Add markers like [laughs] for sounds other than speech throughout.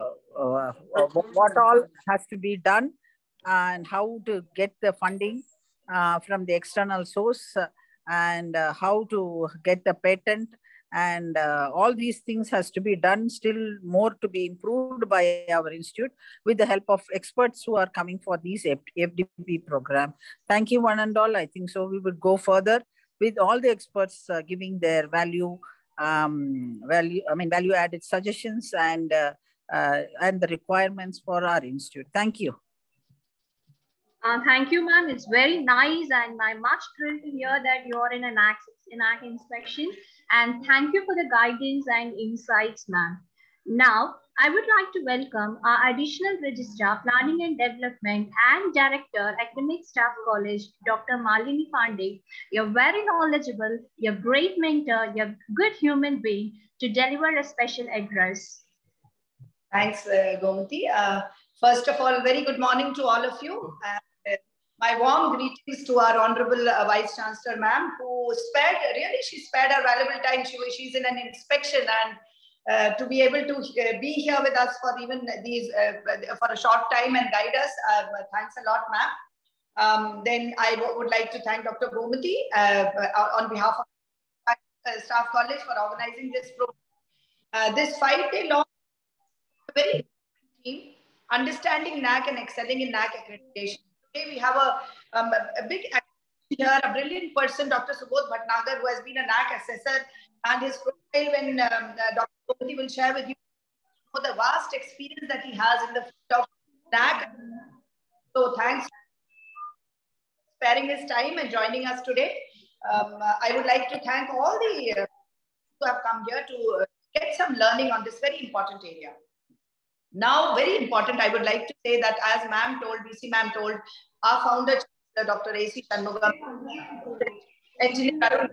uh, what all has to be done and how to get the funding uh, from the external source uh, and uh, how to get the patent. And uh, all these things has to be done still more to be improved by our institute with the help of experts who are coming for these fdp program. Thank you one and all. I think so we would go further with all the experts uh, giving their value um, value i mean value added suggestions and uh, and the requirements for our institute thank you uh, thank you, ma'am. It's very nice, and I'm much thrilled to hear that you're in an ACT inspection. And thank you for the guidance and insights, ma'am. Now, I would like to welcome our additional registrar, planning and development, and director, academic staff college, Dr. Malini Pandey. You're very knowledgeable, you're a great mentor, you're a good human being to deliver a special address. Thanks, uh, Gomati. Uh, first of all, very good morning to all of you. Uh, my warm greetings to our Honorable uh, Vice Chancellor, ma'am, who spared, really, she spared her valuable time. She, she's in an inspection and uh, to be able to uh, be here with us for even these, uh, for a short time and guide us. Thanks a lot, ma'am. Um, then I would like to thank Dr. Gomati on behalf of Staff College for organizing this program. this five-day long, very team, understanding NAAC and excelling in NAAC accreditation Today we have a, um, a big here, a brilliant person, Dr. Subodh Bhatnagar, who has been a NAAC assessor, and his profile when um, Dr. Gomati will share with you for the vast experience that he has in the field of NAAC. So thanks for sparing his time and joining us today. Um, I would like to thank all the uh, who have come here to uh, get some learning on this very important area. Now, very important, I would like to say that as ma'am told, VC ma'am told, our founder, Dr. A.C. Shanmugam, engineer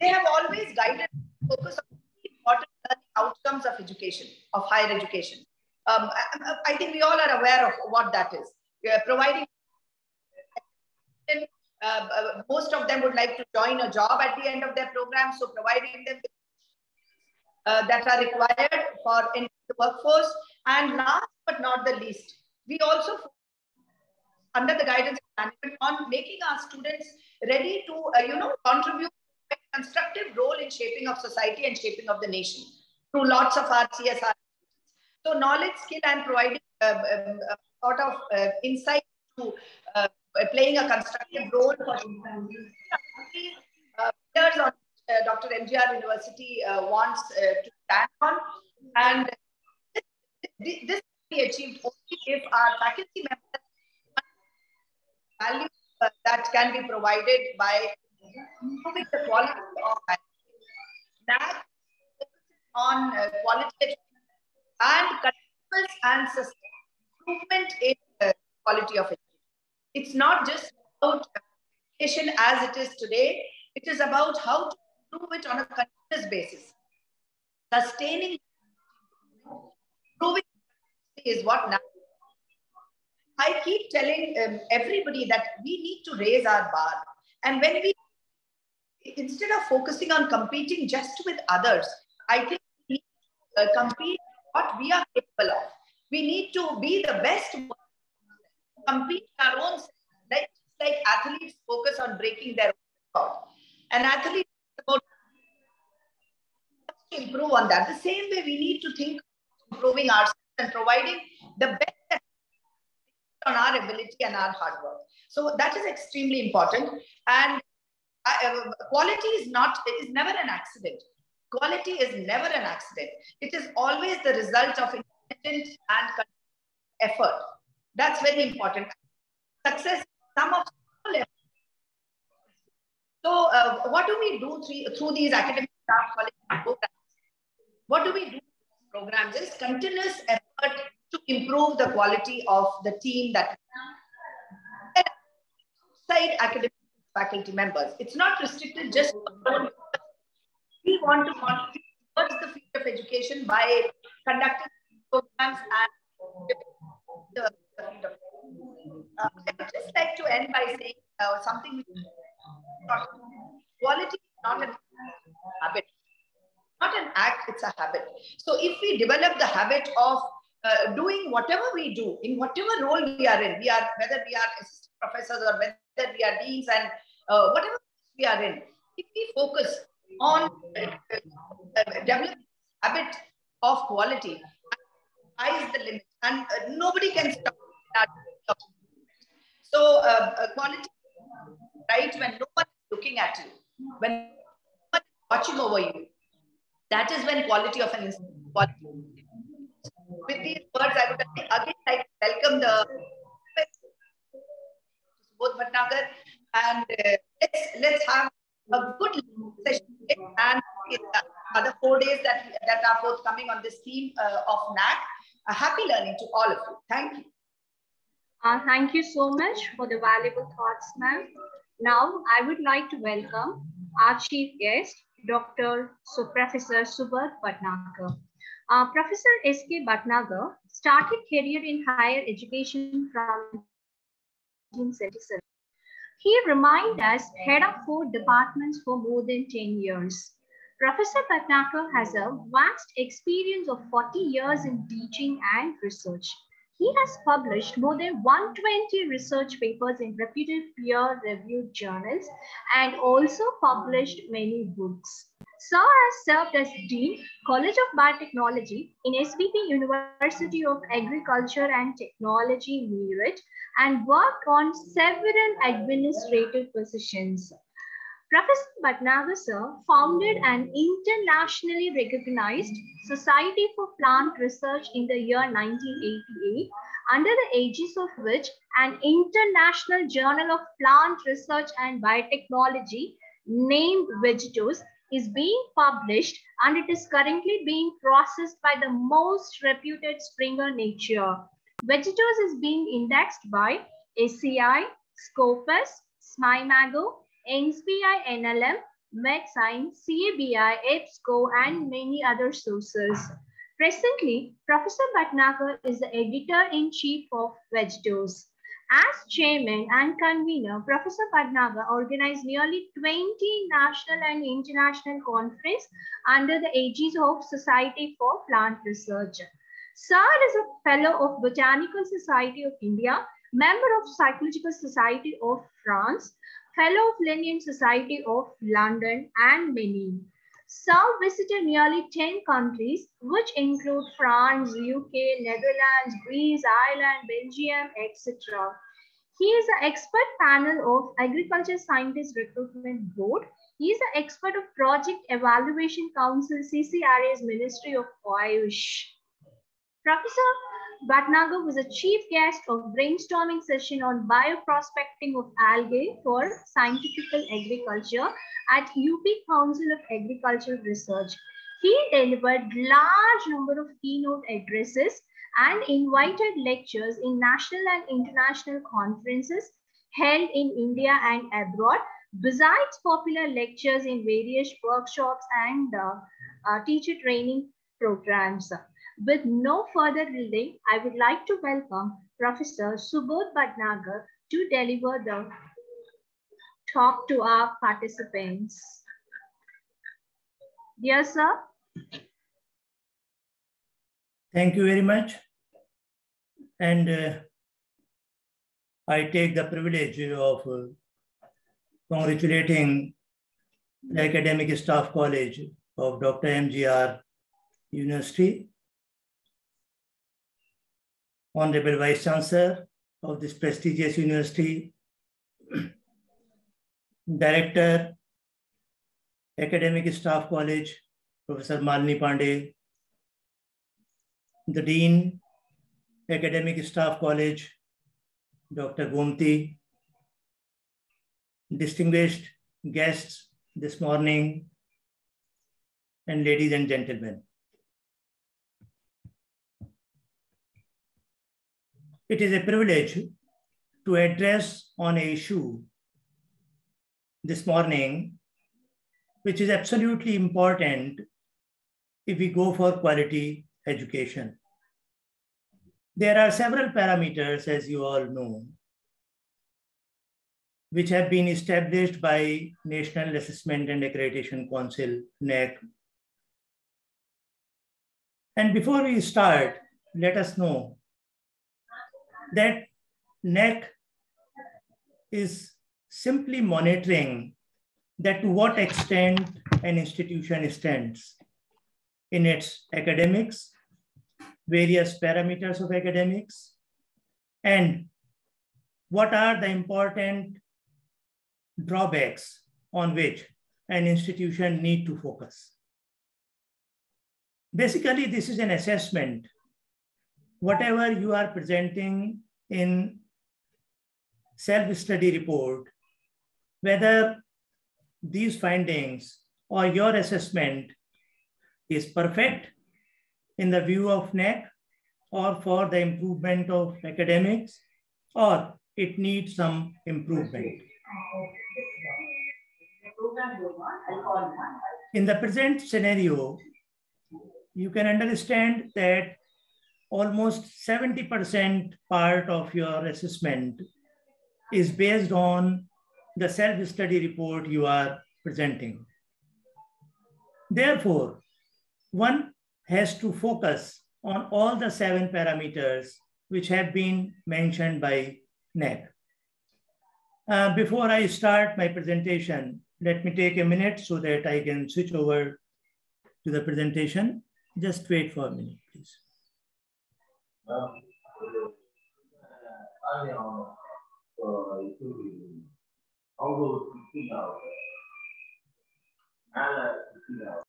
they have always guided focus on important outcomes of education, of higher education. Um, I, I, think we all are aware of what that is. We are providing, uh, most of them would like to join a job at the end of their program, so providing them uh, that are required for in the workforce and last but not the least, we also, under the guidance of management, on making our students ready to, uh, you know, contribute a constructive role in shaping of society and shaping of the nation through lots of our CSR. So knowledge, skill, and providing uh, um, uh, sort of uh, insight to uh, playing a constructive role for uh, on uh, Dr. MGR University wants to stand on. And this can be achieved only if our faculty members value uh, that can be provided by improving the quality of that on uh, quality and continuous and sustained improvement in uh, quality of education. It's not just about education as it is today. It is about how to improve it on a continuous basis. Sustaining Is what now. I keep telling um, everybody that we need to raise our bar. And when we, instead of focusing on competing just with others, I think we uh, compete what we are capable of. We need to be the best, compete our own, like, like athletes focus on breaking their own record. And athletes to improve on that. The same way we need to think improving ourselves and providing the best on our ability and our hard work. So that is extremely important. And uh, quality is not, it is never an accident. Quality is never an accident. It is always the result of intelligent and effort. That's very important. Success, some of so uh, what do we do through, through these academic staff programs? What do we do programs is continuous effort to improve the quality of the team that outside academic faculty members. It's not restricted just we want to contribute towards the field of education by conducting programs and the field of uh, I would just like to end by saying uh, something quality is not a habit not an act, it's a habit. So if we develop the habit of uh, doing whatever we do, in whatever role we are in, we are whether we are assistant professors or whether we are deans and uh, whatever we are in, if we focus on uh, developing habit of quality, is the limit, and uh, nobody can stop that. So uh, quality, right? When no one is looking at you, when no one is watching over you, that is when quality of an institution. With these words, I would again like welcome the both Bhatnagar and uh, let's let's have a good session and other four days that that are forthcoming on this theme uh, of NAAC. A happy learning to all of you. Thank you. Uh, thank you so much for the valuable thoughts, ma'am. Now, I would like to welcome our chief guest, Dr. So Professor Subodh Bhatnagar. Uh, Professor S.K. Bhatnagar started career in higher education from 1977. He remained as head of four departments for more than 10 years. Professor Bhatnagar has a vast experience of 40 years in teaching and research. He has published more than 120 research papers in reputed peer-reviewed journals and also published many books. Sir has served as Dean, College of Biotechnology in SVP University of Agriculture and Technology, Meerut, and worked on several administrative positions. Professor Bhatnagar founded an internationally recognized Society for Plant Research in the year 1988, under the aegis of which an international journal of plant research and biotechnology named Vegetos is being published and it is currently being processed by the most reputed Springer Nature. Vegetos is being indexed by ACI, Scopus, SCImago, NCBI NLM, MedScience, CABI, EBSCO, and many other sources. Presently, Professor Bhatnagar is the editor-in-chief of Vegetos. As chairman and convener, Professor Bhatnagar organized nearly 20 national and international conferences under the aegis of Society for Plant Research. Sir is a fellow of Botanical Society of India, member of Phycological Society of France, Fellow of Linnean Society of London, and many. Sir visited nearly 10 countries, which include France, UK, Netherlands, Greece, Ireland, Belgium, etc. He is an expert panel of Agriculture Scientist Recruitment Board. He is an expert of Project Evaluation Council, CCRAS Ministry of Ayush. Professor Bhatnagar was a chief guest of brainstorming session on bioprospecting of algae for scientific agriculture at UP Council of Agricultural Research. He delivered large number of keynote addresses and invited lectures in national and international conferences held in India and abroad, besides popular lectures in various workshops and uh, uh, teacher training programs. With no further delay, I would like to welcome Professor Subodh Bhatnagar to deliver the talk to our participants. Dear sir. Thank you very much. And uh, I take the privilege of uh, congratulating the Academic Staff College of Dr. MGR University Honorable Vice Chancellor of this prestigious university, [clears throat] Director, Academic Staff College, Professor Malini Pandey, the Dean, Academic Staff College, Dr. Gomti, distinguished guests this morning, and ladies and gentlemen. It is a privilege to address on a issue this morning, which is absolutely important if we go for quality education. There are several parameters, as you all know, which have been established by National Assessment and Accreditation Council, NAAC. And before we start, let us know that NAAC is simply monitoring that to what extent an institution stands in its academics, various parameters of academics, and what are the important drawbacks on which an institution need to focus. Basically, this is an assessment. Whatever you are presenting in self-study report, whether these findings or your assessment is perfect in the view of NAAC or for the improvement of academics or it needs some improvement. In the present scenario, you can understand that almost 70% part of your assessment is based on the self-study report you are presenting. Therefore, one has to focus on all the seven parameters which have been mentioned by NAAC. Uh, before I start my presentation, let me take a minute so that I can switch over to the presentation. Just wait for a minute, please. နော်အားရအောင်ဟိုသူဒီအောင်လို့သိတာပဲအားလည်းသိတာ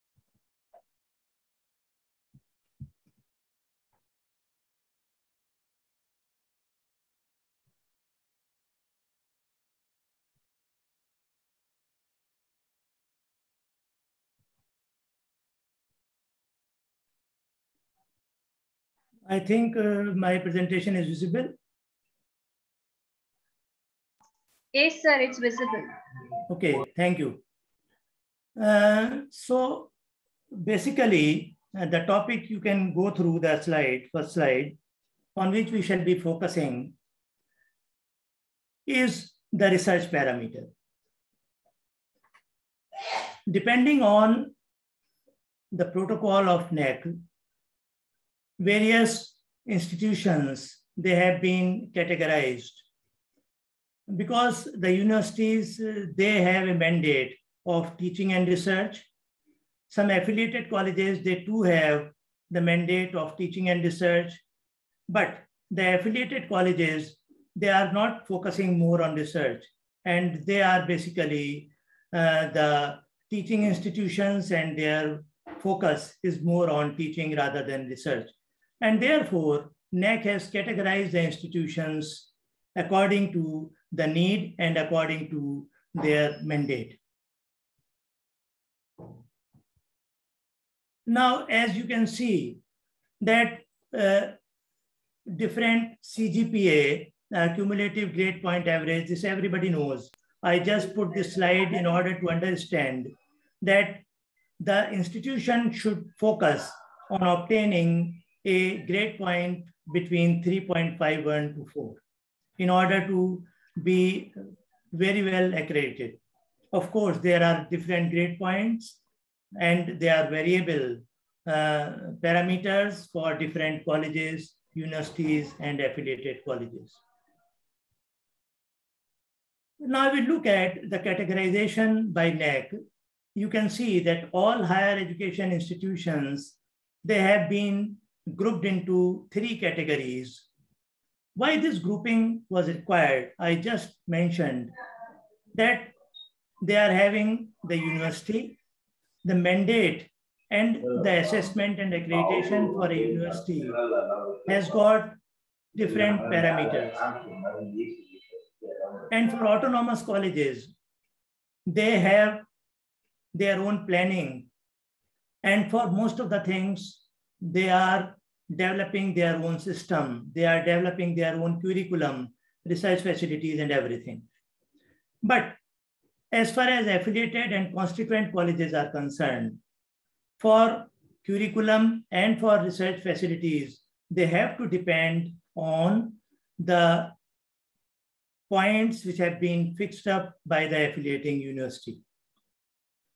I think uh, my presentation is visible. Yes, sir, it's visible. Okay, thank you. Uh, so basically, uh, the topic you can go through the slide, first slide, on which we shall be focusing is the research parameter. Depending on the protocol of NAAC, various institutions, they have been categorized because the universities, they have a mandate of teaching and research. Some affiliated colleges, they too have the mandate of teaching and research, but the affiliated colleges, they are not focusing more on research and they are basically uh, the teaching institutions and their focus is more on teaching rather than research. And therefore, NAAC has categorized the institutions according to the need and according to their mandate. Now, as you can see, that uh, different CGPA, uh, cumulative grade point average, this everybody knows. I just put this slide in order to understand that the institution should focus on obtaining a grade point between 3.51 to 4 in order to be very well accredited. Of course, there are different grade points and they are variable uh, parameters for different colleges, universities, and affiliated colleges. Now we look at the categorization by NAAC. You can see that all higher education institutions, they have been grouped into three categories. Why this grouping was required, I just mentioned that they are having the university, the mandate and the assessment and accreditation for a university has got different parameters. And for autonomous colleges, they have their own planning. And for most of the things, they are developing their own system. They are developing their own curriculum, research facilities and everything. But as far as affiliated and constituent colleges are concerned, for curriculum and for research facilities, they have to depend on the points which have been fixed up by the affiliating university.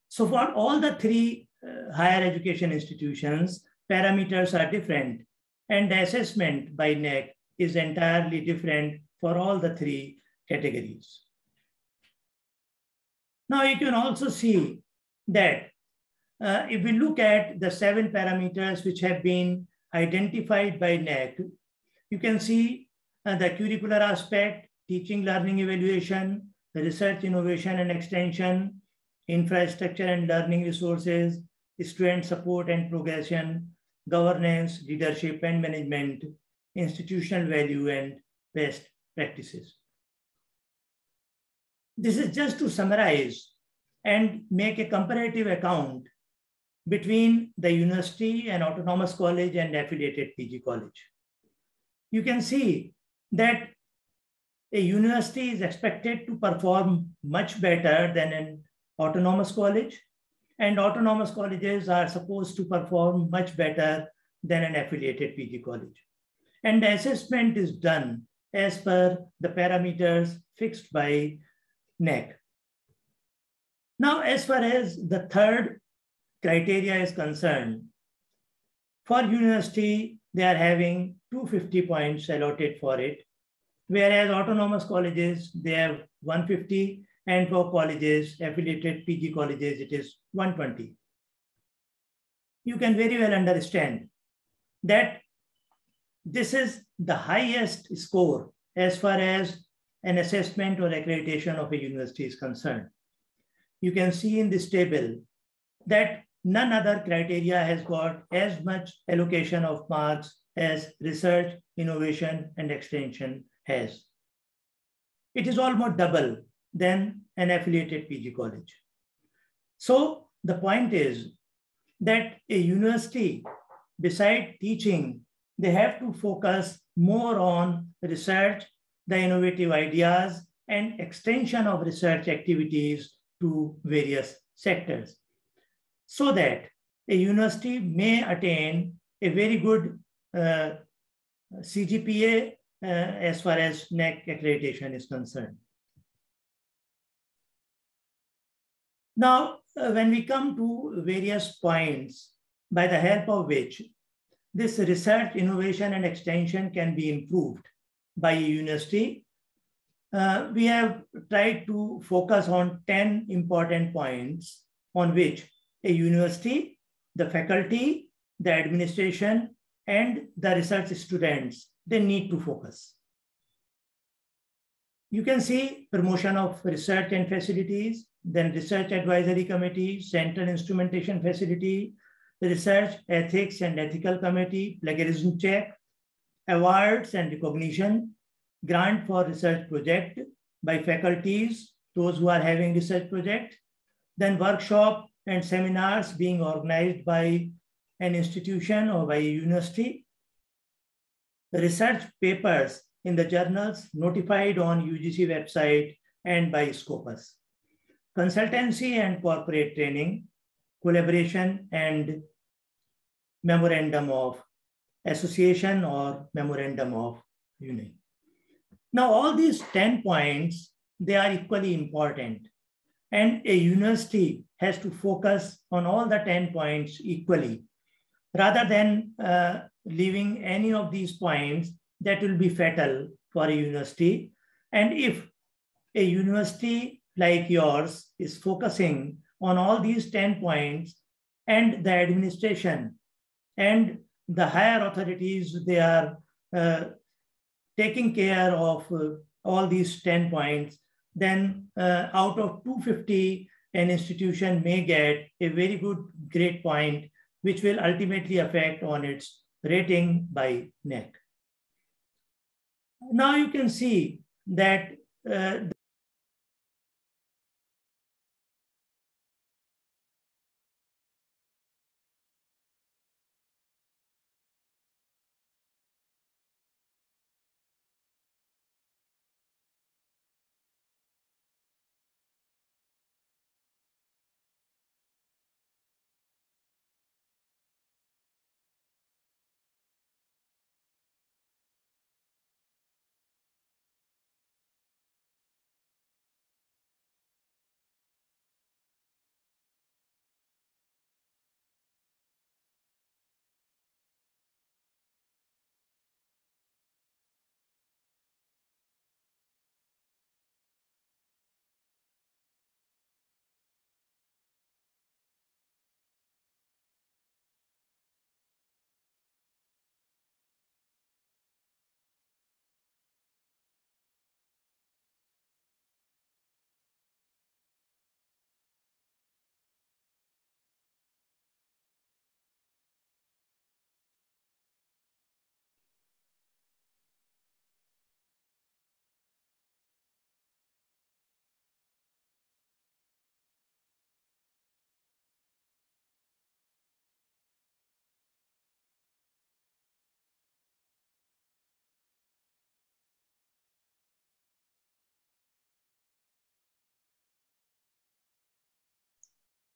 So for all the three uh, higher education institutions, parameters are different. and the assessment by NAAC is entirely different for all the three categories. Now you can also see that uh, if we look at the seven parameters which have been identified by NAAC, you can see uh, the curricular aspect, teaching, learning, evaluation, the research, innovation and extension, infrastructure and learning resources, student support and progression, governance, leadership and management, institutional value and best practices. This is just to summarize and make a comparative account between the university and autonomous college and affiliated PG college. You can see that a university is expected to perform much better than an autonomous college and autonomous colleges are supposed to perform much better than an affiliated PG college. And the assessment is done as per the parameters fixed by NAAC. Now, as far as the third criteria is concerned, for university, they are having 250 points allotted for it, whereas autonomous colleges, they have 150, and for colleges, affiliated PG colleges, it is 120. You can very well understand that this is the highest score as far as an assessment or accreditation of a university is concerned. You can see in this table that none other criteria has got as much allocation of marks as research, innovation, and extension has. It is almost double than an affiliated PG college. So the point is that a university, beside teaching, they have to focus more on research, the innovative ideas, and extension of research activities to various sectors so that a university may attain a very good uh, CGPA uh, as far as NAAC accreditation is concerned. Now, uh, when we come to various points by the help of which this research, innovation, and extension can be improved by a university, uh, we have tried to focus on 10 important points on which a university, the faculty, the administration, and the research students, they need to focus. You can see promotion of research and facilities, then research advisory committee, central instrumentation facility, the research ethics and ethical committee, plagiarism check, awards and recognition, grant for research project by faculties, those who are having research project, then workshop and seminars being organized by an institution or by a university, research papers in the journals notified on UGC website and by Scopus. Consultancy and corporate training, collaboration and memorandum of association or memorandum of union. Now, all these 10 points, they are equally important. And a university has to focus on all the 10 points equally, rather than uh, leaving any of these points that will be fatal for a university. And if a university like yours is focusing on all these 10 points and the administration and the higher authorities, they are uh, taking care of uh, all these 10 points, then uh, out of 250, an institution may get a very good grade point, which will ultimately affect on its rating by NAAC. Now you can see that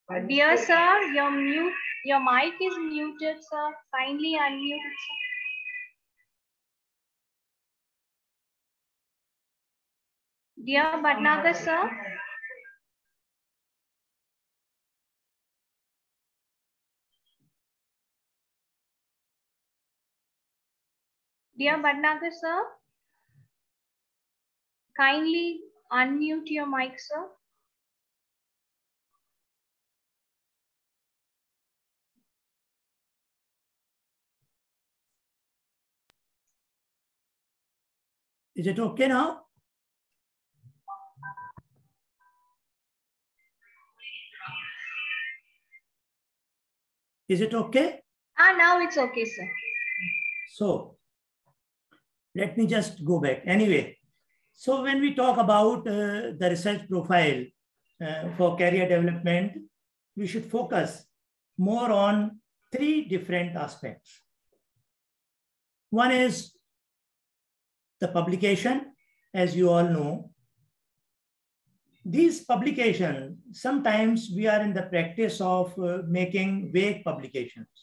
Dear sir, your mute, your mic is muted, sir. Kindly unmute sir. Dear Bhatnagar, sir. Dear Bhatnagar, sir. Kindly unmute your mic, sir. Is it okay now? Is it okay? Ah, now it's okay, sir. So let me just go back. Anyway, so when we talk about uh, the research profile uh, for career development, we should focus more on three different aspects. One is the publication, as you all know. These publications, sometimes we are in the practice of uh, making vague publications.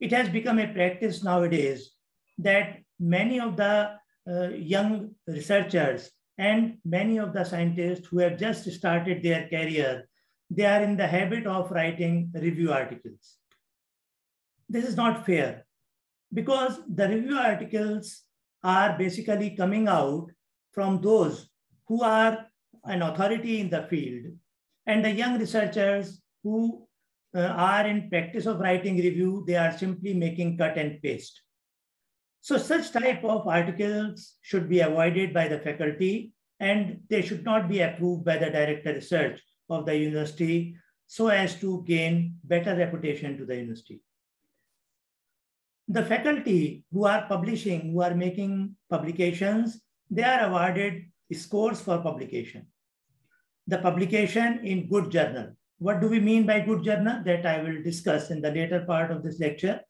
It has become a practice nowadays that many of the uh, young researchers and many of the scientists who have just started their career, they are in the habit of writing review articles. This is not fair because the review articles are basically coming out from those who are an authority in the field and the young researchers who uh, are in practice of writing review, they are simply making cut and paste. So such type of articles should be avoided by the faculty and they should not be approved by the director research of the university so as to gain better reputation to the university. The faculty who are publishing, who are making publications, they are awarded scores for publication. The publication in good journal. What do we mean by good journal? That I will discuss in the later part of this lecture.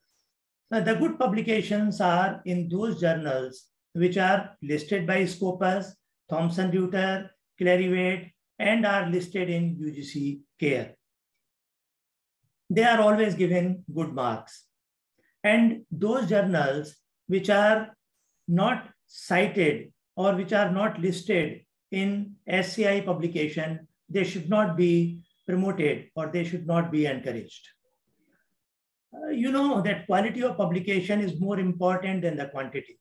Now, the good publications are in those journals which are listed by Scopus, Thomson Reuters, Clarivate, and are listed in UGC CARE. They are always given good marks. And those journals which are not cited or which are not listed in SCI publication, they should not be promoted or they should not be encouraged. Uh, you know that quality of publication is more important than the quantity.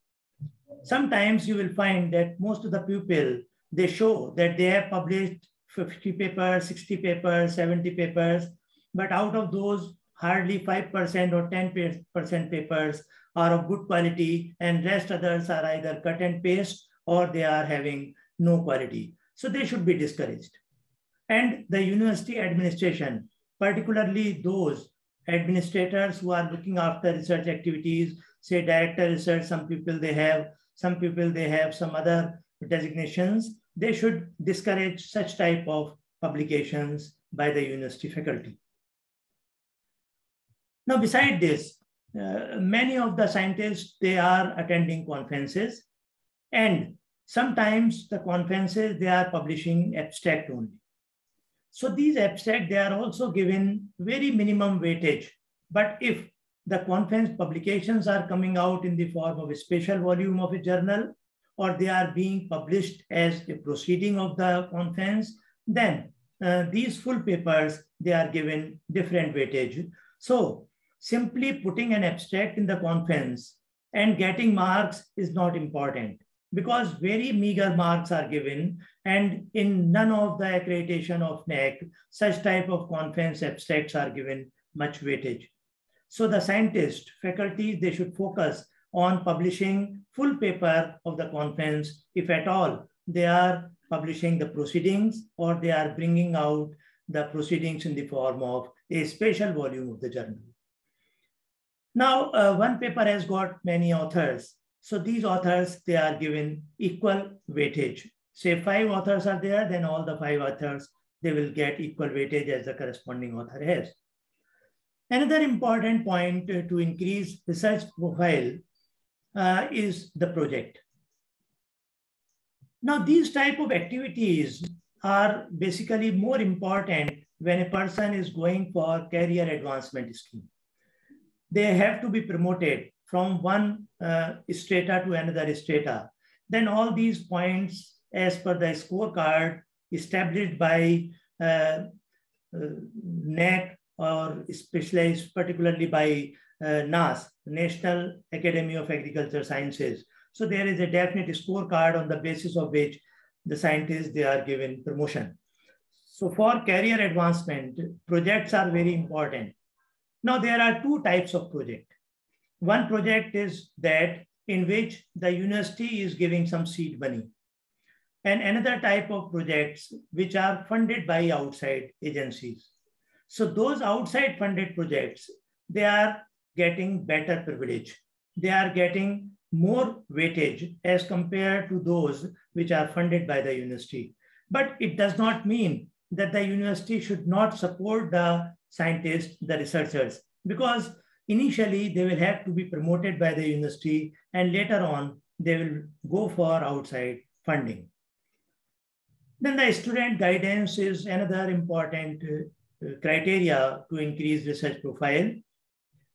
Sometimes you will find that most of the people, they show that they have published 50 papers, 60 papers, 70 papers, but out of those, hardly 5% or 10% papers are of good quality and rest others are either cut and paste or they are having no quality. So they should be discouraged. And the university administration, particularly those administrators who are looking after research activities, say director research, some people they have, some people they have some other designations, they should discourage such type of publications by the university faculty. Now, beside this, uh, many of the scientists, they are attending conferences and sometimes the conferences, they are publishing abstract only. So these abstract, they are also given very minimum weightage. But if the conference publications are coming out in the form of a special volume of a journal, or they are being published as a proceeding of the conference, then uh, these full papers, they are given different weightage. So simply putting an abstract in the conference and getting marks is not important because very meager marks are given and in none of the accreditation of NAAC, such type of conference abstracts are given much weightage. So the scientists, faculty, they should focus on publishing full paper of the conference, if at all they are publishing the proceedings or they are bringing out the proceedings in the form of a special volume of the journal. Now, uh, one paper has got many authors. So these authors, they are given equal weightage. Say five authors are there, then all the five authors, they will get equal weightage as the corresponding author has. Another important point to increase research profile uh, is the project. Now, these type of activities are basically more important when a person is going for career advancement scheme. They have to be promoted from one uh, strata to another strata. Then all these points as per the scorecard established by uh, uh, NAAC or specialized particularly by uh, NAS, National Academy of Agriculture Sciences. So there is a definite scorecard on the basis of which the scientists, they are given promotion. So for career advancement, projects are very important. Now there are two types of project. One project is that in which the university is giving some seed money. And another type of projects which are funded by outside agencies. So those outside funded projects, they are getting better privilege. They are getting more weightage as compared to those which are funded by the university. But it does not mean that the university should not support the scientists, the researchers, because initially they will have to be promoted by the university and later on they will go for outside funding. Then the student guidance is another important uh, criteria to increase research profile.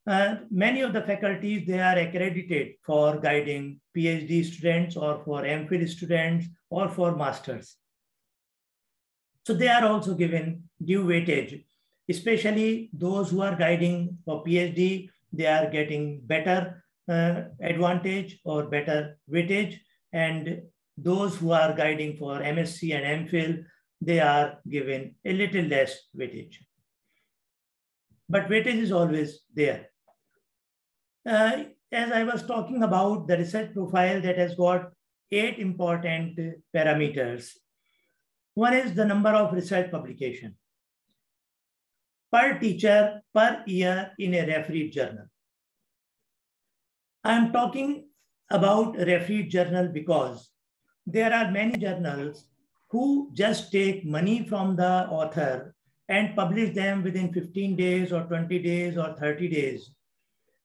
Uh, many of the faculties, they are accredited for guiding PhD students or for MPhil students or for masters. So they are also given due weightage, especially those who are guiding for PhD, they are getting better uh, advantage or better weightage. And those who are guiding for MSc and MPhil, they are given a little less weightage. But weightage is always there. Uh, as I was talking about the research profile that has got eight important parameters one is the number of research publication per teacher per year in a refereed journal. I'm talking about refereed journal because there are many journals who just take money from the author and publish them within 15 days or 20 days or 30 days.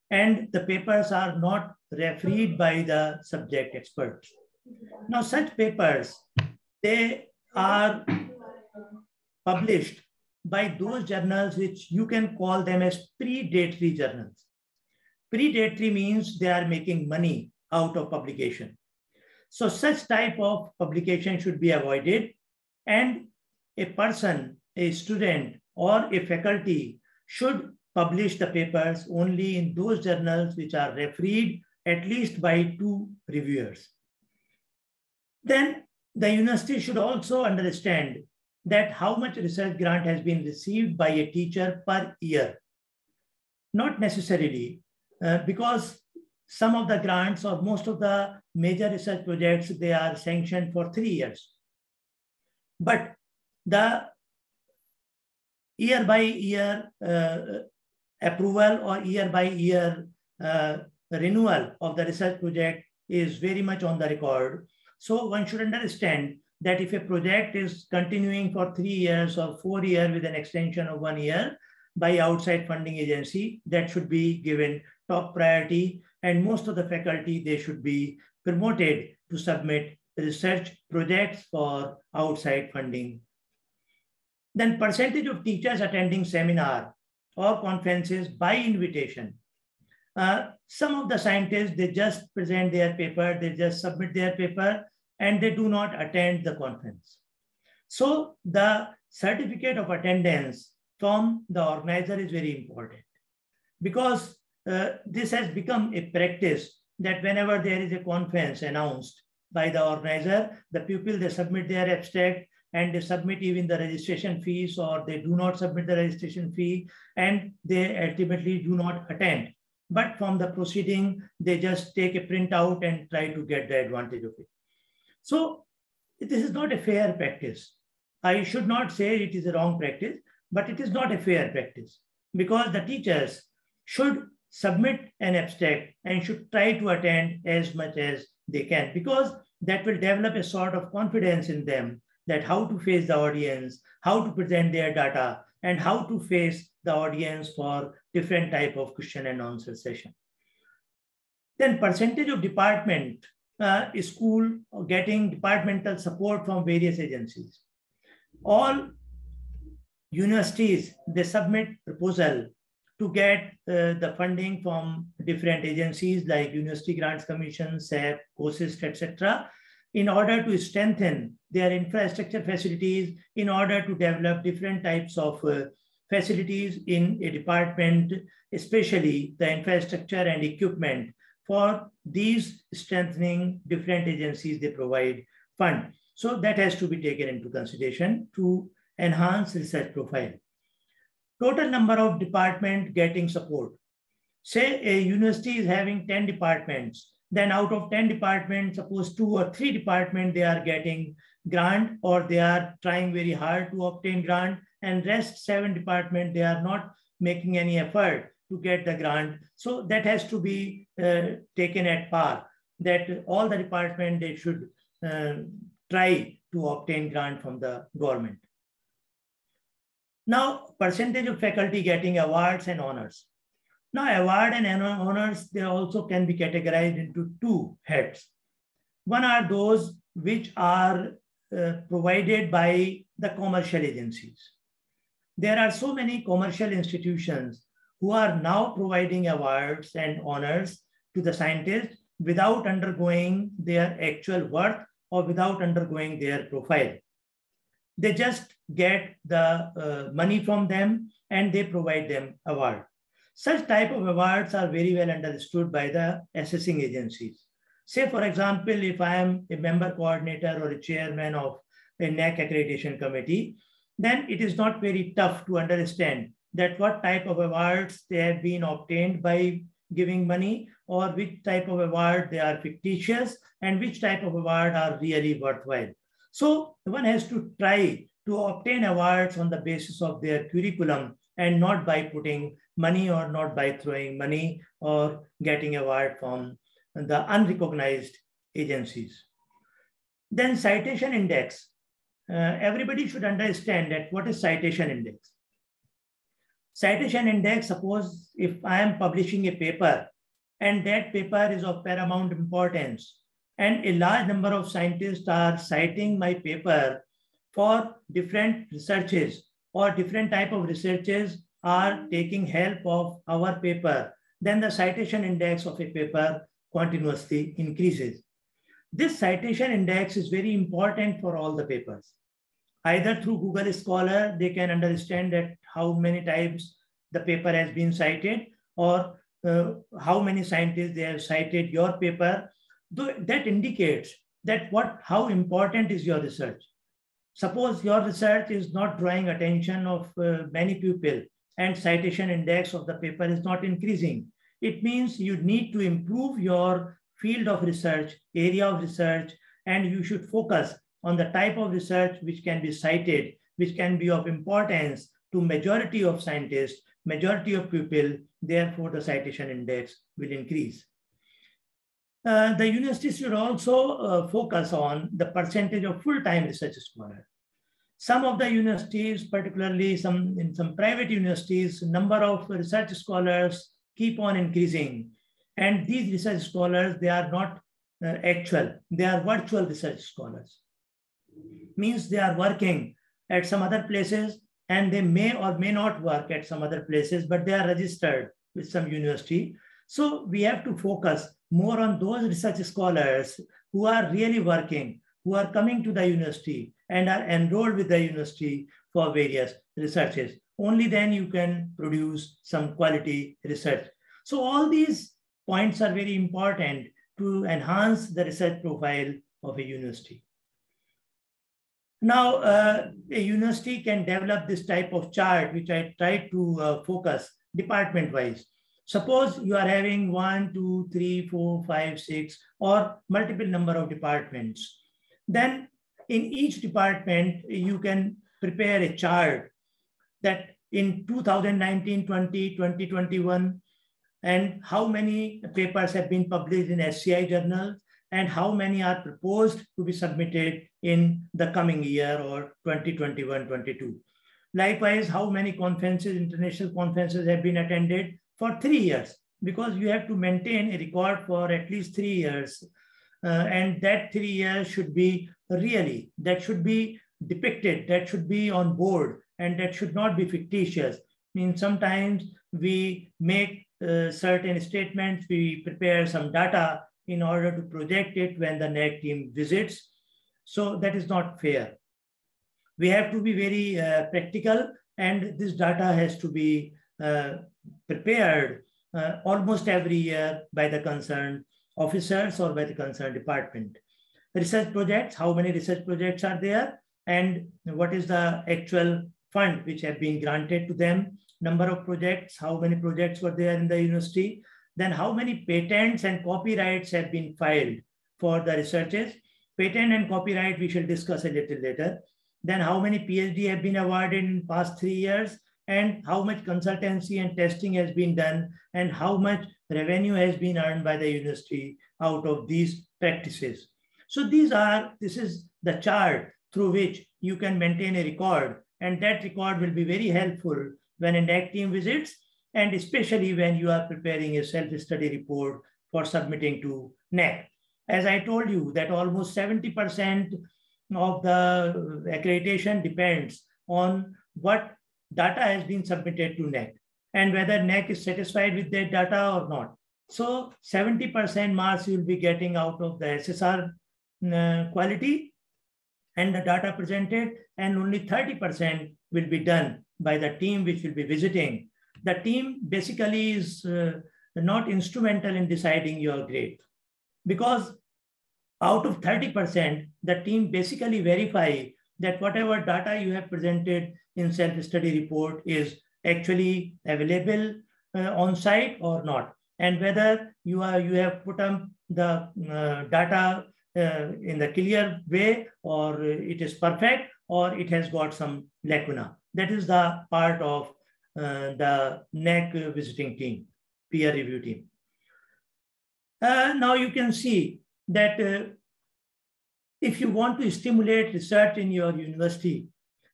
And the papers are not refereed by the subject experts. Now, such papers, they are published by those journals which you can call them as predatory journals. Predatory means they are making money out of publication. So such type of publication should be avoided and a person, a student or a faculty should publish the papers only in those journals which are refereed at least by two reviewers. Then the university should also understand that how much research grant has been received by a teacher per year. Not necessarily, uh, because some of the grants or most of the major research projects, they are sanctioned for three years. But the year by year uh, approval or year by year uh, renewal of the research project is very much on the record. So one should understand that if a project is continuing for three years or four years with an extension of one year by outside funding agency, that should be given top priority. And most of the faculty, they should be promoted to submit research projects for outside funding. Then percentage of teachers attending seminar or conferences by invitation. Uh, some of the scientists, they just present their paper, they just submit their paper, and they do not attend the conference. So the certificate of attendance from the organizer is very important because uh, this has become a practice that whenever there is a conference announced by the organizer, the pupil, they submit their abstract and they submit even the registration fees or they do not submit the registration fee and they ultimately do not attend. But from the proceeding, they just take a printout and try to get the advantage of it. So this is not a fair practice. I should not say it is a wrong practice, but it is not a fair practice because the teachers should submit an abstract and should try to attend as much as they can because that will develop a sort of confidence in them that how to face the audience, how to present their data, and how to face the audience for different type of question and answer session. Then percentage of department uh, school getting departmental support from various agencies. All universities, they submit proposal to get uh, the funding from different agencies like University Grants Commission, SAP, COSIST, etc., in order to strengthen their infrastructure facilities, in order to develop different types of uh, facilities in a department, especially the infrastructure and equipment for these strengthening different agencies they provide fund. So that has to be taken into consideration to enhance research profile. Total number of department getting support. Say a university is having 10 departments, then out of 10 departments, suppose two or three departments, they are getting grant or they are trying very hard to obtain grant and rest seven department, they are not making any effort to get the grant. So that has to be uh, taken at par that all the department, they should uh, try to obtain grant from the government. Now, percentage of faculty getting awards and honors. Now, award and honors, they also can be categorized into two heads. One are those which are uh, provided by the commercial agencies. There are so many commercial institutions who are now providing awards and honors to the scientists without undergoing their actual work or without undergoing their profile. They just get the uh, money from them and they provide them award. Such type of awards are very well understood by the assessing agencies. Say, for example, if I am a member coordinator or a chairman of a NAAC accreditation committee, then it is not very tough to understand that what type of awards they have been obtained by giving money or which type of award they are fictitious and which type of award are really worthwhile. So one has to try to obtain awards on the basis of their curriculum and not by putting money or not by throwing money or getting award from the unrecognized agencies. Then citation index. Uh, everybody should understand that what is citation index. Citation index, suppose if I am publishing a paper and that paper is of paramount importance and a large number of scientists are citing my paper for different researches or different type of researches are taking help of our paper, then the citation index of a paper continuously increases. This citation index is very important for all the papers. Either through Google Scholar, they can understand that how many times the paper has been cited or uh, how many scientists they have cited your paper. That indicates that what how important is your research. Suppose your research is not drawing attention of uh, many people and citation index of the paper is not increasing. It means you need to improve your field of research, area of research, and you should focus on the type of research which can be cited, which can be of importance to majority of scientists, majority of people, therefore the citation index will increase. Uh, the university should also uh, focus on the percentage of full-time research scholars. Some of the universities, particularly some in some private universities, number of research scholars keep on increasing. And these research scholars, they are not uh, actual, they are virtual research scholars. Means they are working at some other places and they may or may not work at some other places, but they are registered with some university. So we have to focus more on those research scholars who are really working, who are coming to the university and are enrolled with the university for various researches. Only then you can produce some quality research. So all these points are very important to enhance the research profile of a university. Now, uh, a university can develop this type of chart, which I tried to uh, focus department-wise. Suppose you are having one, two, three, four, five, six, or multiple number of departments. Then in each department, you can prepare a chart that in 2019, 20, 2021, and how many papers have been published in SCI journals and how many are proposed to be submitted in the coming year or 2021-22. Likewise, how many conferences, international conferences have been attended for three years because you have to maintain a record for at least three years. Uh, and that three years should be really, that should be depicted, that should be on board and that should not be fictitious. I mean, sometimes we make uh, certain statements, we prepare some data in order to project it when the NAAC team visits. So that is not fair. We have to be very uh, practical and this data has to be uh, prepared uh, almost every year by the concerned officers or by the concerned department. Research projects, how many research projects are there and what is the actual fund which have been granted to them, number of projects, how many projects were there in the university, then how many patents and copyrights have been filed for the researches. Patent and copyright we shall discuss a little later. Then how many PhD have been awarded in past three years and how much consultancy and testing has been done and how much revenue has been earned by the university out of these practices. So these are, this is the chart through which you can maintain a record and that record will be very helpful when a NAAC team visits and especially when you are preparing a self-study report for submitting to NAAC. As I told you that almost 70% of the accreditation depends on what data has been submitted to NAAC and whether NAAC is satisfied with that data or not. So 70% marks you will be getting out of the SSR uh, quality and the data presented and only 30% will be done by the team which will be visiting. The team basically is uh, not instrumental in deciding your grade because out of 30%, the team basically verify that whatever data you have presented in self-study report is actually available uh, on site or not, and whether you are you have put up the uh, data uh, in the clear way or it is perfect or it has got some lacuna. That is the part of the NAAC visiting team, peer review team. Uh, now you can see that uh, if you want to stimulate research in your university,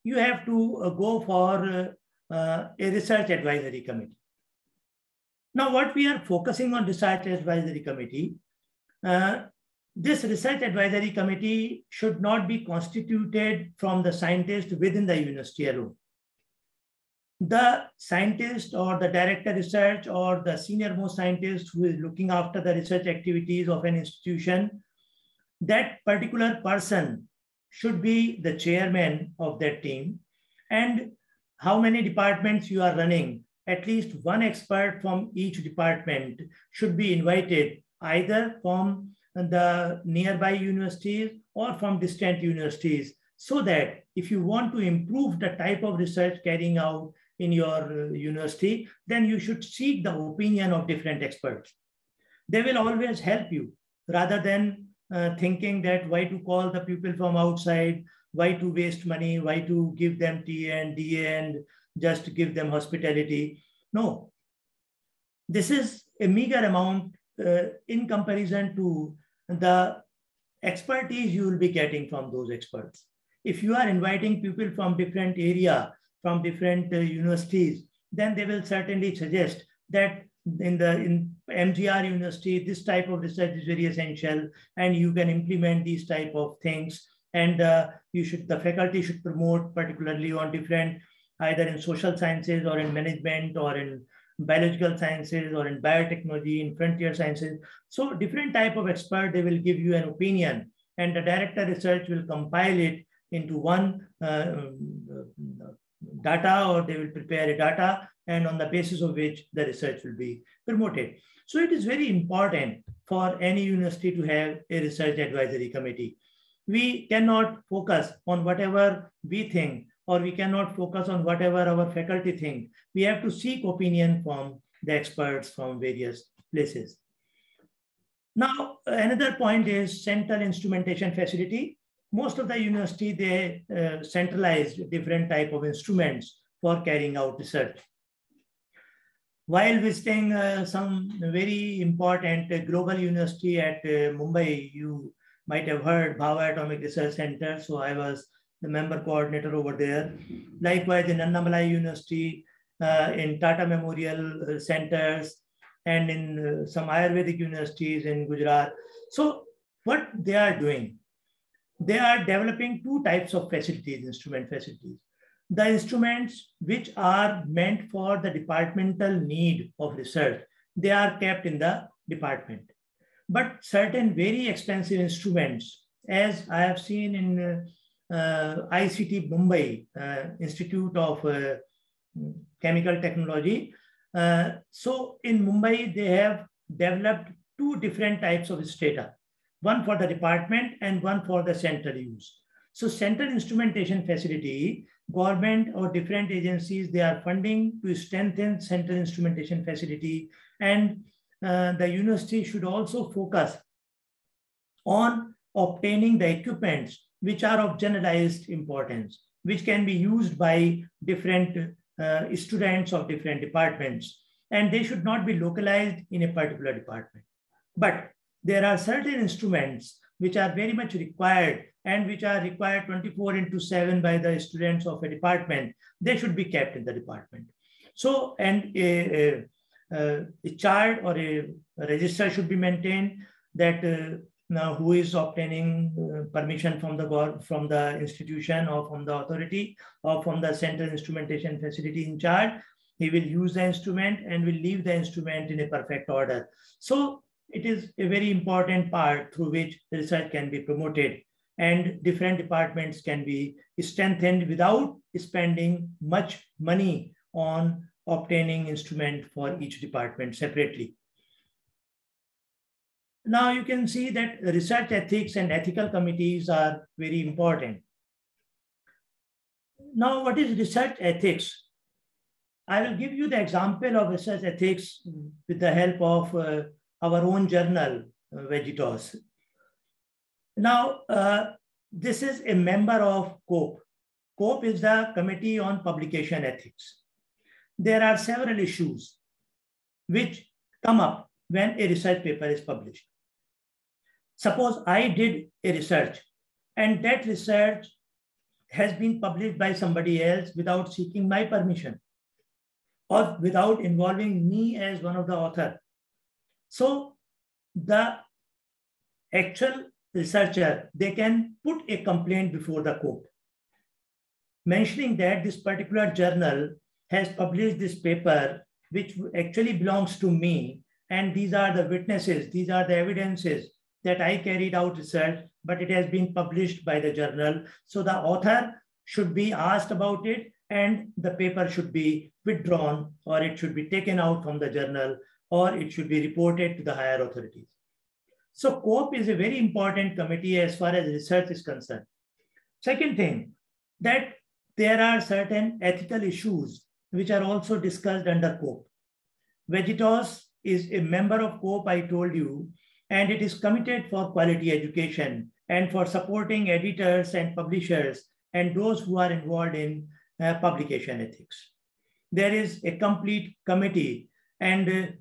you have to uh, go for uh, uh, a research advisory committee. Now, what we are focusing on research advisory committee, uh, this research advisory committee should not be constituted from the scientists within the university alone. The scientist or the director research or the senior most scientist who is looking after the research activities of an institution that particular person should be the chairman of that team. And how many departments you are running at least one expert from each department should be invited either from the nearby universities or from distant universities so that if you want to improve the type of research carrying out in your university then you should seek the opinion of different experts they will always help you rather than uh, thinking that why to call the people from outside, why to waste money, why to give them TA and DA and just give them hospitality. No, this is a meager amount uh, in comparison to the expertise you will be getting from those experts. If you are inviting people from different area, from different uh, universities, then they will certainly suggest that in the in MGR university, this type of research is very essential, and you can implement these type of things. And uh, you should the faculty should promote particularly on different either in social sciences or in management or in biological sciences or in biotechnology in frontier sciences. So different type of expert they will give you an opinion, and the director research will compile it into one uh, um, data or they will prepare a data and on the basis of which the research will be promoted. So it is very important for any university to have a research advisory committee. We cannot focus on whatever we think or we cannot focus on whatever our faculty think. We have to seek opinion from the experts from various places. Now, another point is central instrumentation facility. Most of the university, they uh, centralized different type of instruments for carrying out research while visiting uh, some very important uh, global university at uh, Mumbai, you might have heard Bhabha Atomic Research Center. So I was the member coordinator over there. Likewise, in Annamalai University, uh, in Tata Memorial uh, Centers, and in some Ayurvedic universities in Gujarat. So what they are doing, they are developing two types of facilities, instrument facilities. the instruments which are meant for the departmental need of research, they are kept in the department. But certain very expensive instruments, as I have seen in uh, uh, ICT Mumbai, uh, Institute of uh, Chemical Technology. Uh, so in Mumbai, they have developed two different types of strata, one for the department and one for the central use. So central instrumentation facility, government or different agencies, they are funding to strengthen central instrumentation facility and uh, the university should also focus on obtaining the equipments which are of generalized importance, which can be used by different uh, students of different departments. And they should not be localized in a particular department. But there are certain instruments which are very much required and which are required 24 into 7 by the students of a department. They should be kept in the department. So, and a, a a chart or a, a, register should be maintained that uh, now who is obtaining uh, permission from the from the institution or from the authority or from the central instrumentation facility in charge he will use the instrument and will leave the instrument in a perfect order so it is a very important part through which research can be promoted and different departments can be strengthened without spending much money on obtaining instrument for each department separately. Now you can see that research ethics and ethical committees are very important. Now, what is research ethics? I will give you the example of research ethics with the help of uh, our own journal, uh, Vegetos. Now, uh, this is a member of COPE. COPE is the Committee on Publication Ethics there are several issues which come up when a research paper is published. Suppose I did a research and that research has been published by somebody else without seeking my permission or without involving me as one of the author. So the actual researcher, they can put a complaint before the court mentioning that this particular journal has published this paper, which actually belongs to me. And these are the witnesses, these are the evidences that I carried out research, but it has been published by the journal. So the author should be asked about it and the paper should be withdrawn or it should be taken out from the journal or it should be reported to the higher authorities. So COPE is a very important committee as far as research is concerned. Second thing, that there are certain ethical issues which are also discussed under COPE. Vegetos is a member of COPE, I told you, and it is committed for quality education and for supporting editors and publishers and those who are involved in uh, publication ethics. There is a complete committee and uh,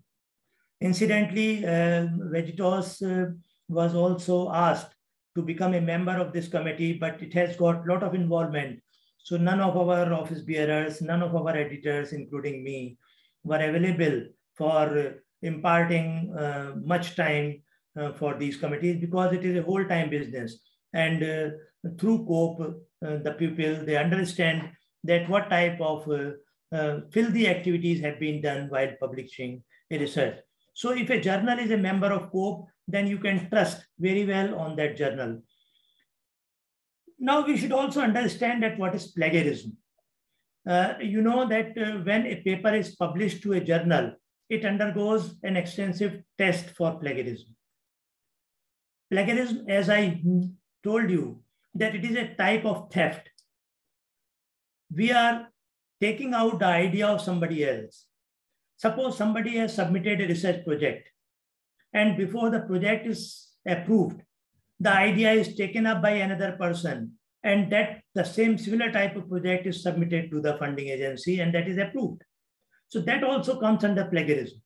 incidentally, uh, Vegetos uh, was also asked to become a member of this committee, but it has got a lot of involvement so none of our office bearers, none of our editors, including me, were available for imparting uh, much time uh, for these committees because it is a whole time business. And uh, through COPE, uh, the people, they understand that what type of uh, uh, filthy activities have been done while publishing a research. So if a journal is a member of COPE, then you can trust very well on that journal. Now we should also understand that what is plagiarism. Uh, you know that uh, when a paper is published to a journal, it undergoes an extensive test for plagiarism. Plagiarism, as I told you, that it is a type of theft. We are taking out the idea of somebody else. Suppose somebody has submitted a research project and before the project is approved, the idea is taken up by another person and that the same similar type of project is submitted to the funding agency and that is approved. So that also comes under plagiarism.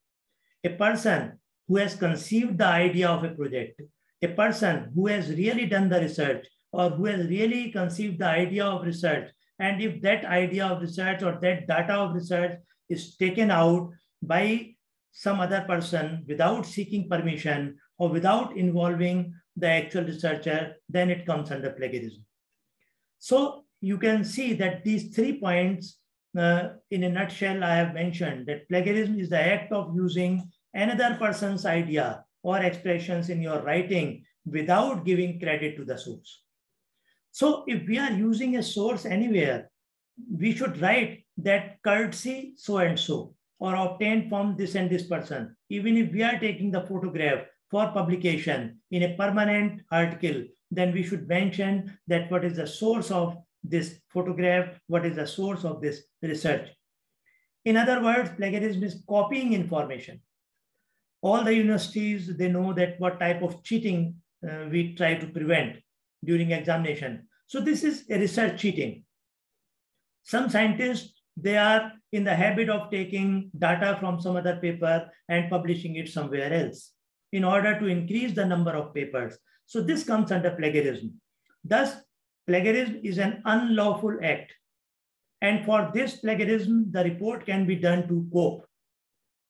A person who has conceived the idea of a project, a person who has really done the research or who has really conceived the idea of research, and if that idea of research or that data of research is taken out by some other person without seeking permission or without involving the actual researcher, then it comes under plagiarism. So you can see that these three points uh, in a nutshell, I have mentioned that plagiarism is the act of using another person's idea or expressions in your writing without giving credit to the source. So if we are using a source anywhere, we should write that courtesy so and so or obtained from this and this person. Even if we are taking the photograph for publication in a permanent article, then we should mention that what is the source of this photograph, what is the source of this research. In other words, plagiarism is copying information. All the universities, they know that what type of cheating uh, we try to prevent during examination. So this is a research cheating. Some scientists, they are in the habit of taking data from some other paper and publishing it somewhere else in order to increase the number of papers. So this comes under plagiarism. Thus, plagiarism is an unlawful act. And for this plagiarism, the report can be done to COPE.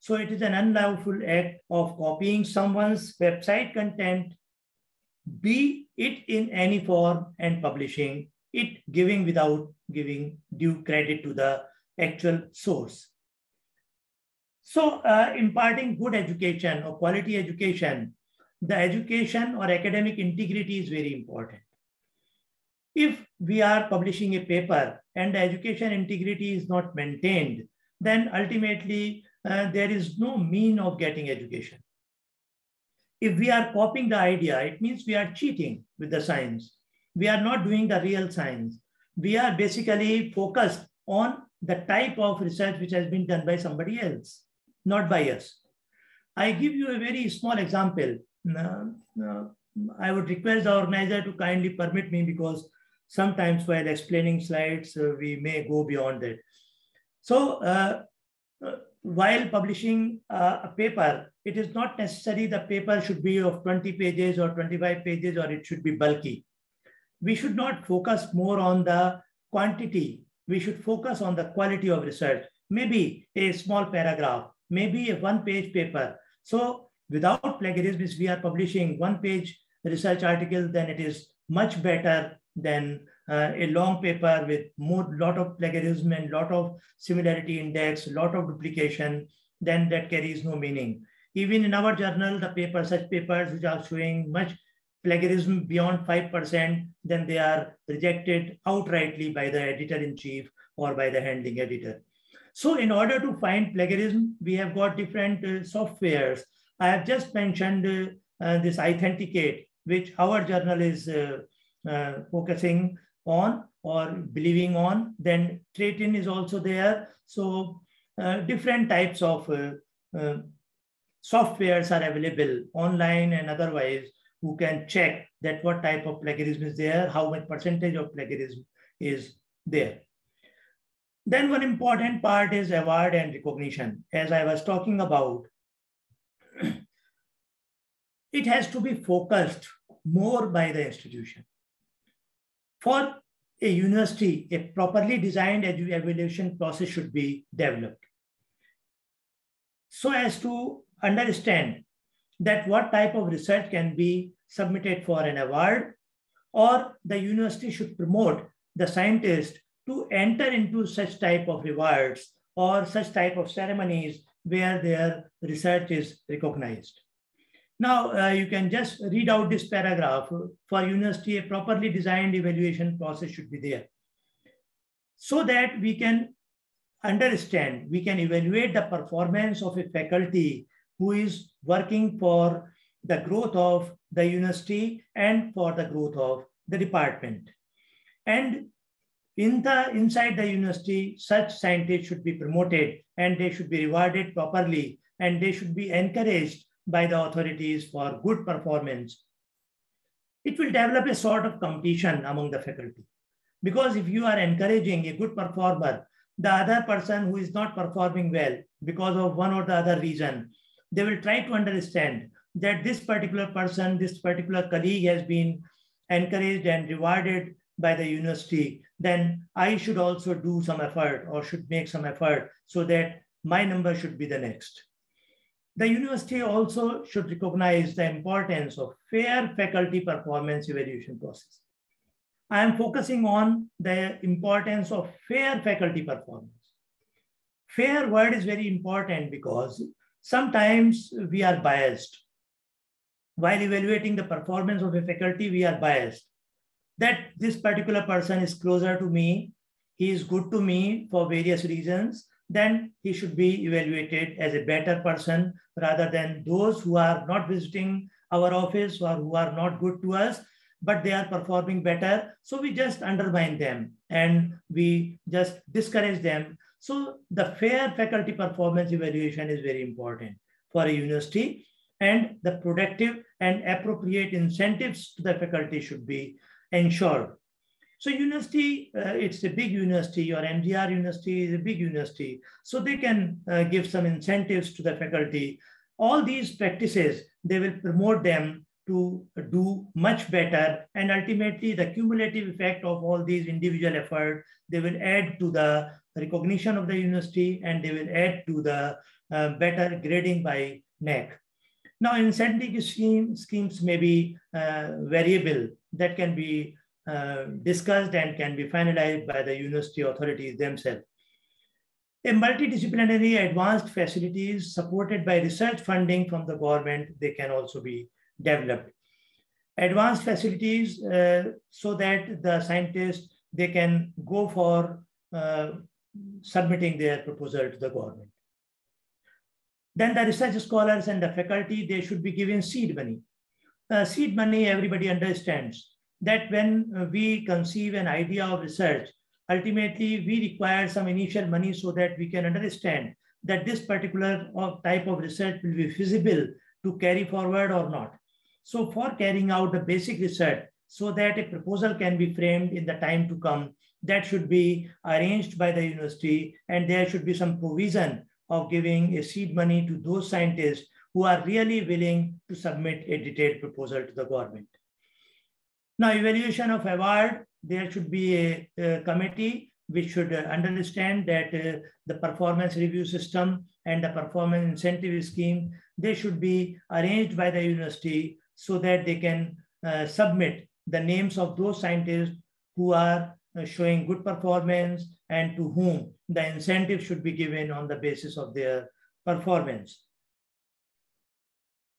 So it is an unlawful act of copying someone's website content, be it in any form and publishing it, giving without giving due credit to the actual source. So uh, imparting good education or quality education, the education or academic integrity is very important. If we are publishing a paper and the education integrity is not maintained, then ultimately uh, there is no mean of getting education. If we are copying the idea, it means we are cheating with the science. We are not doing the real science. We are basically focused on the type of research which has been done by somebody else, not by us. I give you a very small example. Uh, uh, I would request the organizer to kindly permit me because sometimes while explaining slides, uh, we may go beyond that. So uh, uh, while publishing a paper, it is not necessary the paper should be of 20 pages or 25 pages or it should be bulky. We should not focus more on the quantity. We should focus on the quality of research. Maybe a small paragraph, maybe a one page paper. So without plagiarism, if we are publishing one page research article, then it is much better than uh, a long paper with more lot of plagiarism and lot of similarity index, lot of duplication, then that carries no meaning. Even in our journal, the paper, such papers which are showing much plagiarism beyond 5%, then they are rejected outrightly by the editor-in-chief or by the handling editor. So in order to find plagiarism, we have got different uh, softwares. I have just mentioned uh, uh, this iThenticate, which our journal is uh, uh, focusing on or believing on. Then Turnitin is also there. So uh, different types of softwares are available online and otherwise who can check that what type of plagiarism is there, how much percentage of plagiarism is there. Then one important part is award and recognition. As I was talking about, [clears throat] it has to be focused more by the institution. For a university, a properly designed evaluation process should be developed. So as to understand that what type of research can be submitted for an award or the university should promote the scientist to enter into such type of rewards or such type of ceremonies where their research is recognized. Now, uh, you can just read out this paragraph. For university, a properly designed evaluation process should be there. So that we can understand, we can evaluate the performance of a faculty who is working for the growth of the university and for the growth of the department. And in the inside the university, such scientists should be promoted and they should be rewarded properly and they should be encouraged by the authorities for good performance, it will develop a sort of competition among the faculty. Because if you are encouraging a good performer, the other person who is not performing well because of one or the other reason, they will try to understand that this particular person, this particular colleague has been encouraged and rewarded by the university, then I should also do some effort or should make some effort so that my number should be the next. The university also should recognize the importance of fair faculty performance evaluation process. I am focusing on the importance of fair faculty performance. Fair word is very important because sometimes we are biased. While evaluating the performance of a faculty, we are biased. That this particular person is closer to me, he is good to me for various reasons, then he should be evaluated as a better person rather than those who are not visiting our office or who are not good to us, but they are performing better. So we just undermine them and we just discourage them. So the fair faculty performance evaluation is very important for a university and the productive and appropriate incentives to the faculty should be ensured. So university, uh, it's a big university or MGR university is a big university. So they can uh, give some incentives to the faculty. All these practices, they will promote them to do much better. And ultimately the cumulative effect of all these individual effort, they will add to the recognition of the university and they will add to the uh, better grading by NAAC. Now incentive scheme, schemes may be uh, variable that can be uh, discussed and can be finalized by the university authorities themselves. A multidisciplinary advanced facilities supported by research funding from the government, they can also be developed. Advanced facilities uh, so that the scientists, they can go for uh, submitting their proposal to the government. Then the research scholars and the faculty, they should be given seed money. Uh, seed money, everybody understands that when uh, we conceive an idea of research, ultimately we require some initial money so that we can understand that this particular uh, type of research will be feasible to carry forward or not. So for carrying out the basic research so that a proposal can be framed in the time to come, that should be arranged by the university and there should be some provision of giving a seed money to those scientists who are really willing to submit a detailed proposal to the government. Now, evaluation of award, there should be a, a committee which should uh, understand that uh, the performance review system and the performance incentive scheme, they should be arranged by the university so that they can uh, submit the names of those scientists who are showing good performance and to whom the incentive should be given on the basis of their performance.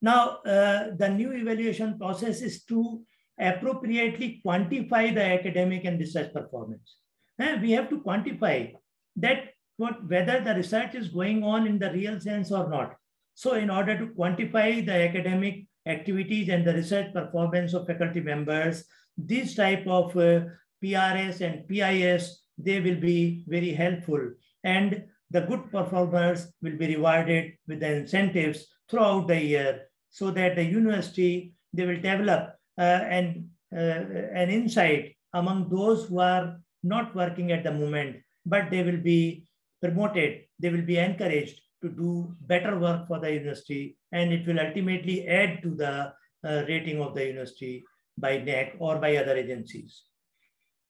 Now, uh, the new evaluation process is to appropriately quantify the academic and research performance. And we have to quantify that what, whether the research is going on in the real sense or not. So in order to quantify the academic activities and the research performance of faculty members, this type of uh, PRS and PIS, they will be very helpful. And the good performers will be rewarded with the incentives throughout the year so that the university, they will develop uh, an, uh, an insight among those who are not working at the moment, but they will be promoted, they will be encouraged to do better work for the university, and it will ultimately add to the uh, rating of the university by NAAC or by other agencies.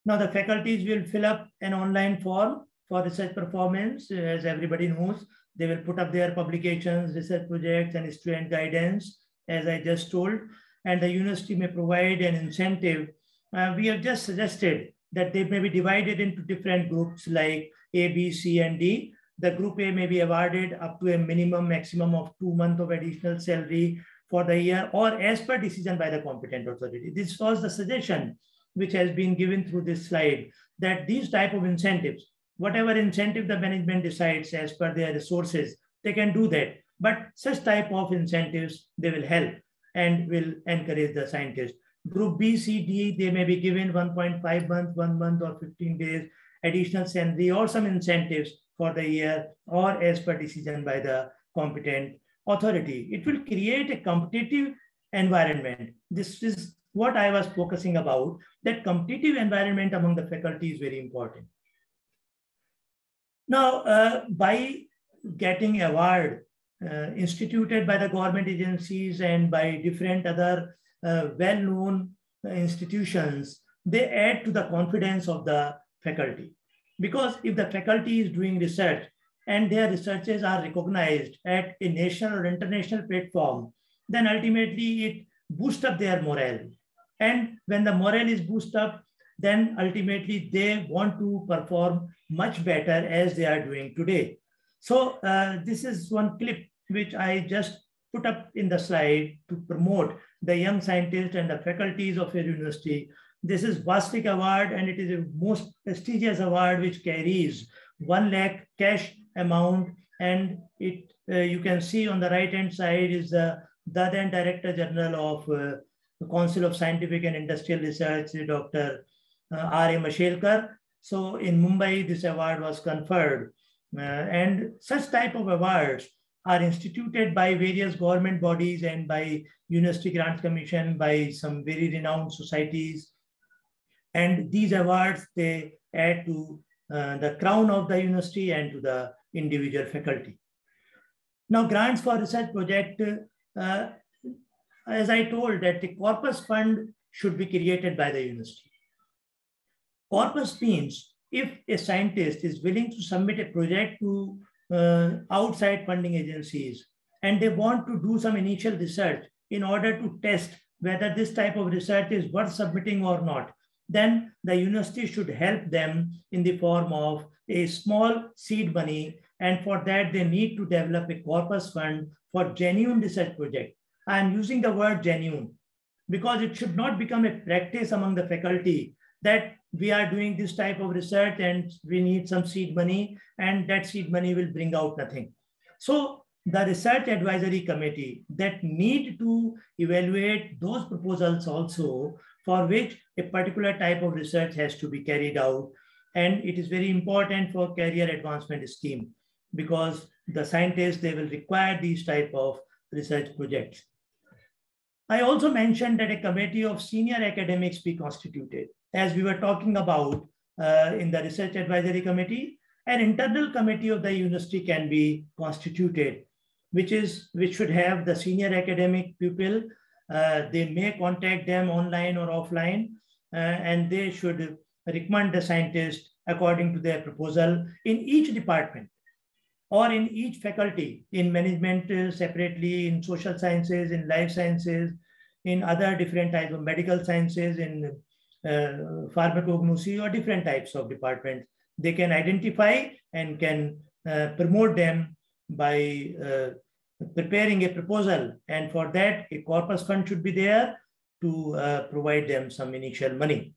Now the faculties will fill up an online form for research performance, as everybody knows. They will put up their publications, research projects, and student guidance, as I just told and the university may provide an incentive. Uh, we have just suggested that they may be divided into different groups like A, B, C, and D. The group A may be awarded up to a minimum maximum of two months of additional salary for the year or as per decision by the competent authority. This was the suggestion which has been given through this slide that these type of incentives, whatever incentive the management decides as per their resources, they can do that. But such type of incentives, they will help and will encourage the scientists. Group B, C, D, they may be given 1.5 months, one month or 15 days, additional salary or some incentives for the year or as per decision by the competent authority. It will create a competitive environment. This is what I was focusing about, that competitive environment among the faculty is very important. Now, uh, by getting award uh, instituted by the government agencies and by different other uh, well-known institutions, they add to the confidence of the faculty. Because if the faculty is doing research and their researches are recognized at a national or international platform, then ultimately it boosts up their morale. And when the morale is boosted up, then ultimately they want to perform much better as they are doing today. So uh, this is one clip which I just put up in the slide to promote the young scientists and the faculties of your university. This is VASVIK Award and it is the most prestigious award which carries one lakh cash amount and it uh, you can see on the right hand side is the, the then Director General of uh, the Council of Scientific and Industrial Research, Dr. Uh, R.A. Mashelkar. So in Mumbai, this award was conferred. Uh, and such type of awards are instituted by various government bodies and by University Grants Commission, by some very renowned societies. And these awards, they add to uh, the crown of the university and to the individual faculty. Now, grants for research project, uh, as I told that the corpus fund should be created by the university. Corpus means if a scientist is willing to submit a project to uh, outside funding agencies and they want to do some initial research in order to test whether this type of research is worth submitting or not, then the university should help them in the form of a small seed money. And for that, they need to develop a corpus fund for genuine research project. I am using the word genuine because it should not become a practice among the faculty that we are doing this type of research and we need some seed money and that seed money will bring out nothing. So the research advisory committee that need to evaluate those proposals also for which a particular type of research has to be carried out. And it is very important for career advancement scheme because the scientists, they will require these type of research projects. I also mentioned that a committee of senior academics be constituted as we were talking about uh, in the research advisory committee, an internal committee of the university can be constituted, which is which should have the senior academic people. Uh, they may contact them online or offline, uh, and they should recommend the scientist according to their proposal in each department or in each faculty, in management uh, separately, in social sciences, in life sciences, in other different types of medical sciences, in uh, pharmacognosy or different types of departments. They can identify and can uh, promote them by uh, preparing a proposal. And for that, a corpus fund should be there to uh, provide them some initial money.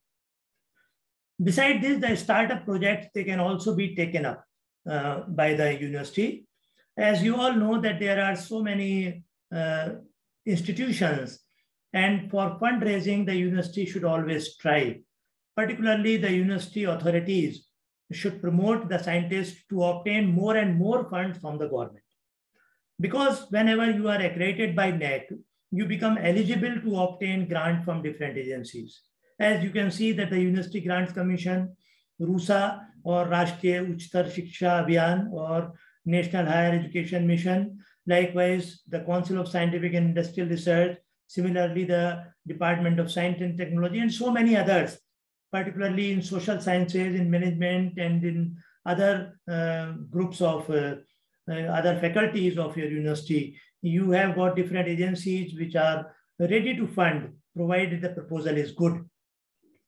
Besides this, the startup projects, they can also be taken up uh, by the university. As you all know that there are so many uh, institutions and for fundraising, the university should always try. Particularly, the university authorities should promote the scientists to obtain more and more funds from the government. Because whenever you are accredited by NAAC, you become eligible to obtain grant from different agencies. As you can see that the University Grants Commission, RUSA or Rashtriya Uchchatar Shiksha Abhiyan or National Higher Education Mission, likewise the Council of Scientific and Industrial Research Similarly, the Department of Science and Technology and so many others, particularly in social sciences, in management, and in other uh, groups of uh, uh, other faculties of your university. You have got different agencies which are ready to fund, provided the proposal is good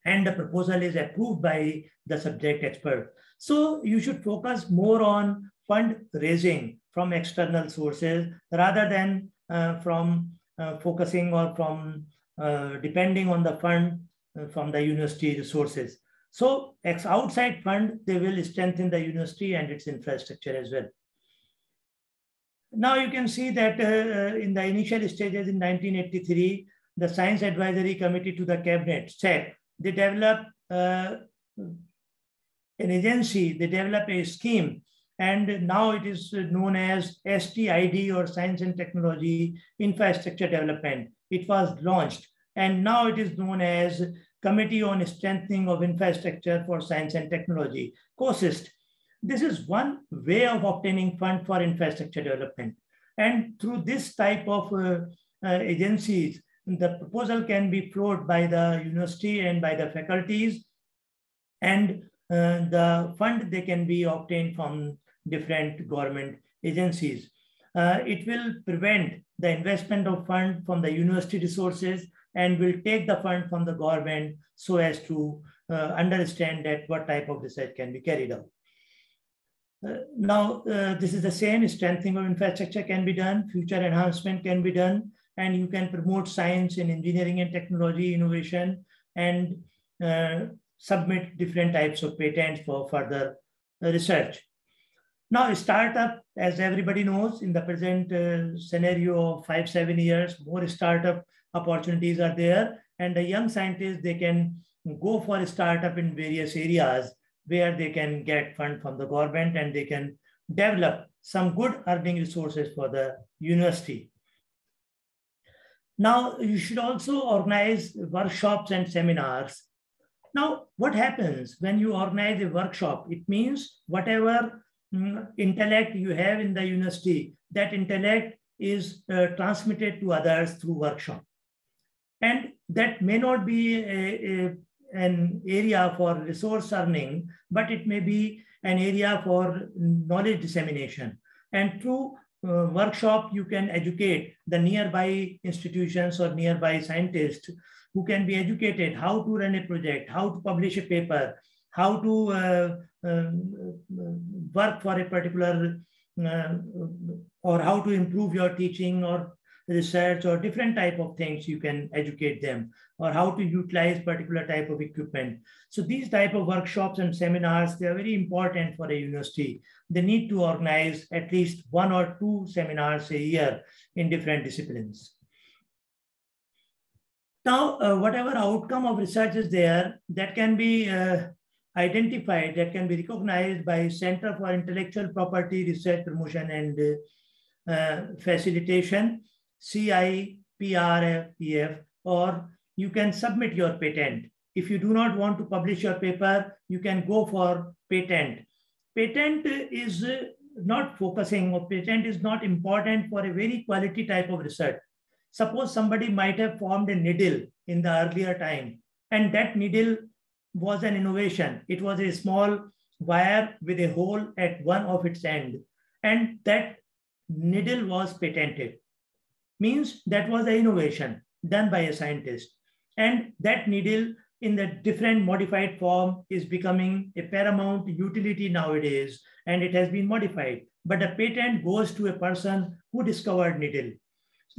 and the proposal is approved by the subject expert. So you should focus more on fund raising from external sources rather than uh, from uh, focusing or from uh, depending on the fund uh, from the university resources. So ex outside fund, they will strengthen the university and its infrastructure as well. Now you can see that uh, in the initial stages in 1983, the Science Advisory Committee to the Cabinet, said they develop uh, an agency, they develop a scheme and now it is known as STID or Science and Technology Infrastructure Development. It was launched and now it is known as Committee on Strengthening of Infrastructure for Science and Technology, COSIST. This is one way of obtaining fund for infrastructure development. And through this type of uh, uh, agencies, the proposal can be floated by the university and by the faculties and uh, the fund they can be obtained from different government agencies. Uh, it will prevent the investment of fund from the university resources and will take the fund from the government so as to uh, understand that what type of research can be carried out. Uh, now, uh, this is the same strengthening of infrastructure can be done, future enhancement can be done, and you can promote science and engineering and technology innovation and uh, submit different types of patents for further research. Now, startup, as everybody knows, in the present uh, scenario of five, seven years, more startup opportunities are there. And the young scientists, they can go for a startup in various areas where they can get fund from the government and they can develop some good earning resources for the university. Now, you should also organize workshops and seminars. Now, what happens when you organize a workshop? It means whatever mm, intellect you have in the university, that intellect is uh, transmitted to others through workshop. And that may not be a, a, an area for resource earning, but it may be an area for knowledge dissemination. And through uh, workshop, you can educate the nearby institutions or nearby scientists who can be educated how to run a project, how to publish a paper, how to uh, uh, work for a particular, uh, or how to improve your teaching or research or different type of things you can educate them or how to utilize particular type of equipment. So these type of workshops and seminars, they are very important for a university. They need to organize at least one or two seminars a year in different disciplines. Now, uh, whatever outcome of research is there, that can be uh, identified, that can be recognized by Center for Intellectual Property Research Promotion and uh, Facilitation CIPRF, or you can submit your patent. If you do not want to publish your paper, you can go for patent. Patent is not focusing or patent is not important for a very quality type of research. Suppose somebody might have formed a needle in the earlier time and that needle was an innovation. It was a small wire with a hole at one of its end and that needle was patented means that was the innovation done by a scientist. And that needle in the different modified form is becoming a paramount utility nowadays, and it has been modified. But the patent goes to a person who discovered needle.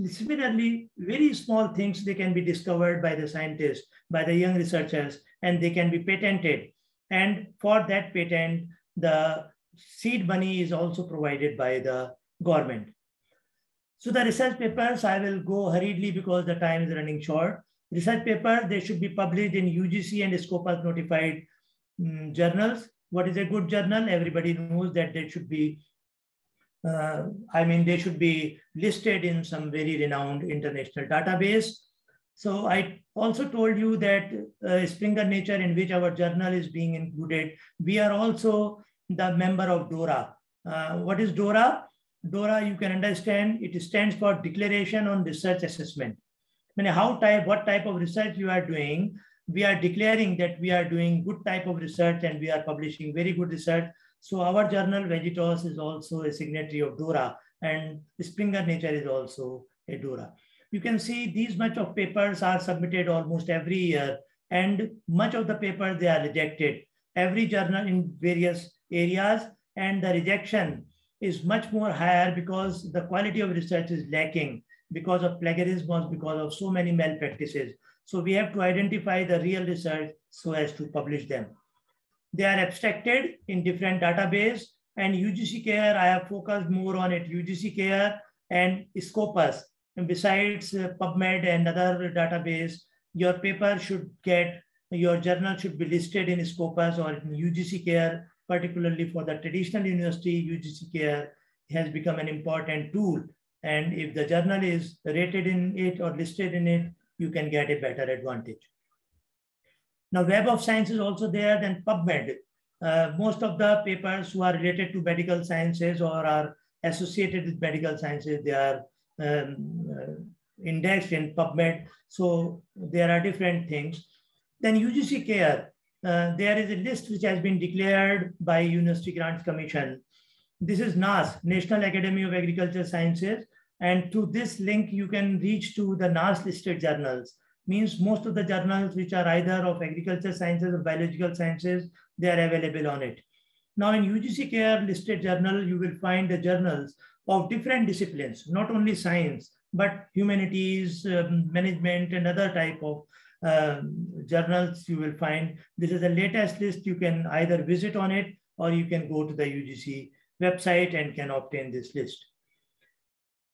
Similarly, very small things, they can be discovered by the scientists, by the young researchers, and they can be patented. And for that patent, the seed money is also provided by the government. So the research papers, I will go hurriedly because the time is running short. Research paper, they should be published in UGC and Scopus notified um, journals. What is a good journal? Everybody knows that they should be, uh, I mean, they should be listed in some very renowned international database. So I also told you that uh, Springer Nature in which our journal is being included, we are also the member of DORA. Uh, what is DORA? DORA, you can understand, it stands for Declaration on Research Assessment. I mean, how type, what type of research you are doing, we are declaring that we are doing good type of research and we are publishing very good research. So our journal, Vegetos, is also a signatory of DORA and Springer Nature is also a DORA. You can see these much of papers are submitted almost every year and much of the papers, they are rejected. Every journal in various areas and the rejection is much more higher because the quality of research is lacking because of plagiarism, because of so many malpractices. So we have to identify the real research so as to publish them. They are abstracted in different database and UGC Care, I have focused more on it, UGC Care and Scopus. And besides uh, PubMed and other database, your paper should get, your journal should be listed in Scopus or in UGC Care particularly for the traditional university, UGC Care has become an important tool. And if the journal is rated in it or listed in it, you can get a better advantage. Now, Web of Science is also there, then PubMed. Uh, most of the papers who are related to medical sciences or are associated with medical sciences, they are um, uh, indexed in PubMed. So there are different things. Then UGC Care, uh, there is a list which has been declared by University Grants Commission. This is NAS, National Academy of Agricultural Sciences. And through this link, you can reach to the NAS listed journals. means most of the journals which are either of agriculture sciences or biological sciences, they are available on it. Now in UGC CARE listed journal, you will find the journals of different disciplines, not only science, but humanities, um, management, and other type of uh, journals you will find. This is the latest list. You can either visit on it or you can go to the UGC website and can obtain this list.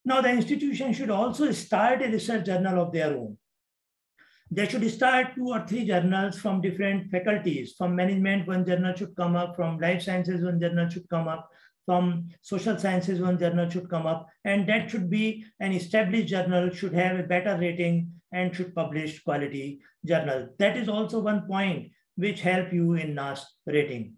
Now the institution should also start a research journal of their own. They should start two or three journals from different faculties. From management, one journal should come up. From life sciences, one journal should come up from social sciences, one journal should come up, and that should be an established journal, should have a better rating, and should publish quality journal. That is also one point which help you in NAS rating.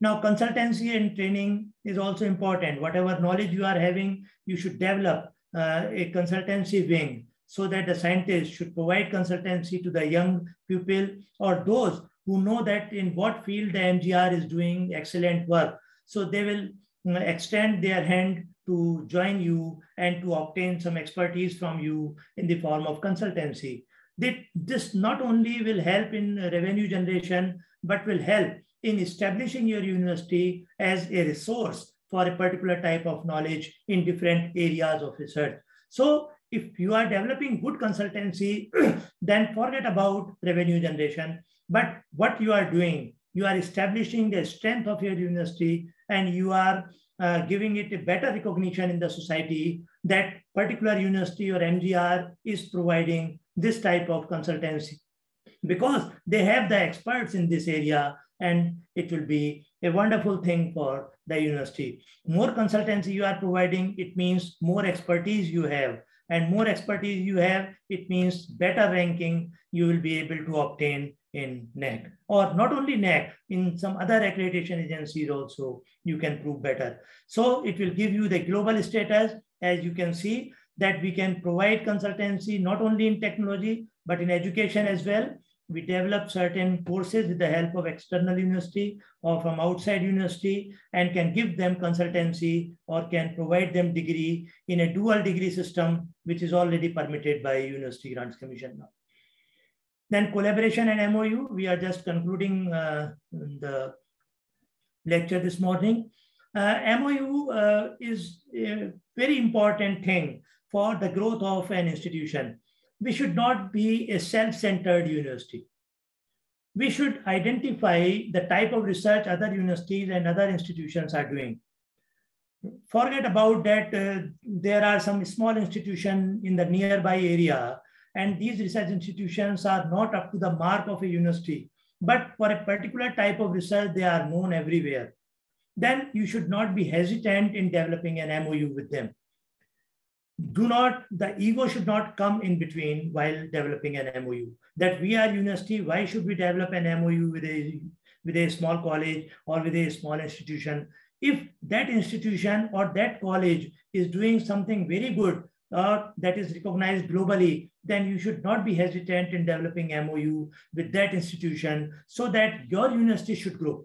Now, consultancy and training is also important. Whatever knowledge you are having, you should develop uh, a consultancy wing so that the scientists should provide consultancy to the young pupil or those who know that in what field the MGR is doing excellent work. So they will extend their hand to join you and to obtain some expertise from you in the form of consultancy. This not only will help in revenue generation, but will help in establishing your university as a resource for a particular type of knowledge in different areas of research. So if you are developing good consultancy, [clears throat] then forget about revenue generation. But what you are doing, you are establishing the strength of your university and you are uh, giving it a better recognition in the society that particular university or MGR is providing this type of consultancy because they have the experts in this area and it will be a wonderful thing for the university. More consultancy you are providing, it means more expertise you have and more expertise you have, it means better ranking you will be able to obtain in NAAC or not only NAAC, in some other accreditation agencies also, you can prove better. So it will give you the global status, as you can see, that we can provide consultancy not only in technology, but in education as well. We develop certain courses with the help of external university or from outside university and can give them consultancy or can provide them degree in a dual degree system, which is already permitted by University Grants Commission now. Then collaboration and MOU, we are just concluding uh, the lecture this morning. Uh, MOU uh, is a very important thing for the growth of an institution. We should not be a self-centered university. We should identify the type of research other universities and other institutions are doing. Forget about that uh, there are some small institution in the nearby area and these research institutions are not up to the mark of a university, but for a particular type of research, they are known everywhere. Then you should not be hesitant in developing an MOU with them. Do not, the ego should not come in between while developing an MOU. That we are university, why should we develop an MOU with a, with a small college or with a small institution? If that institution or that college is doing something very good or that is recognized globally, then you should not be hesitant in developing MOU with that institution so that your university should grow.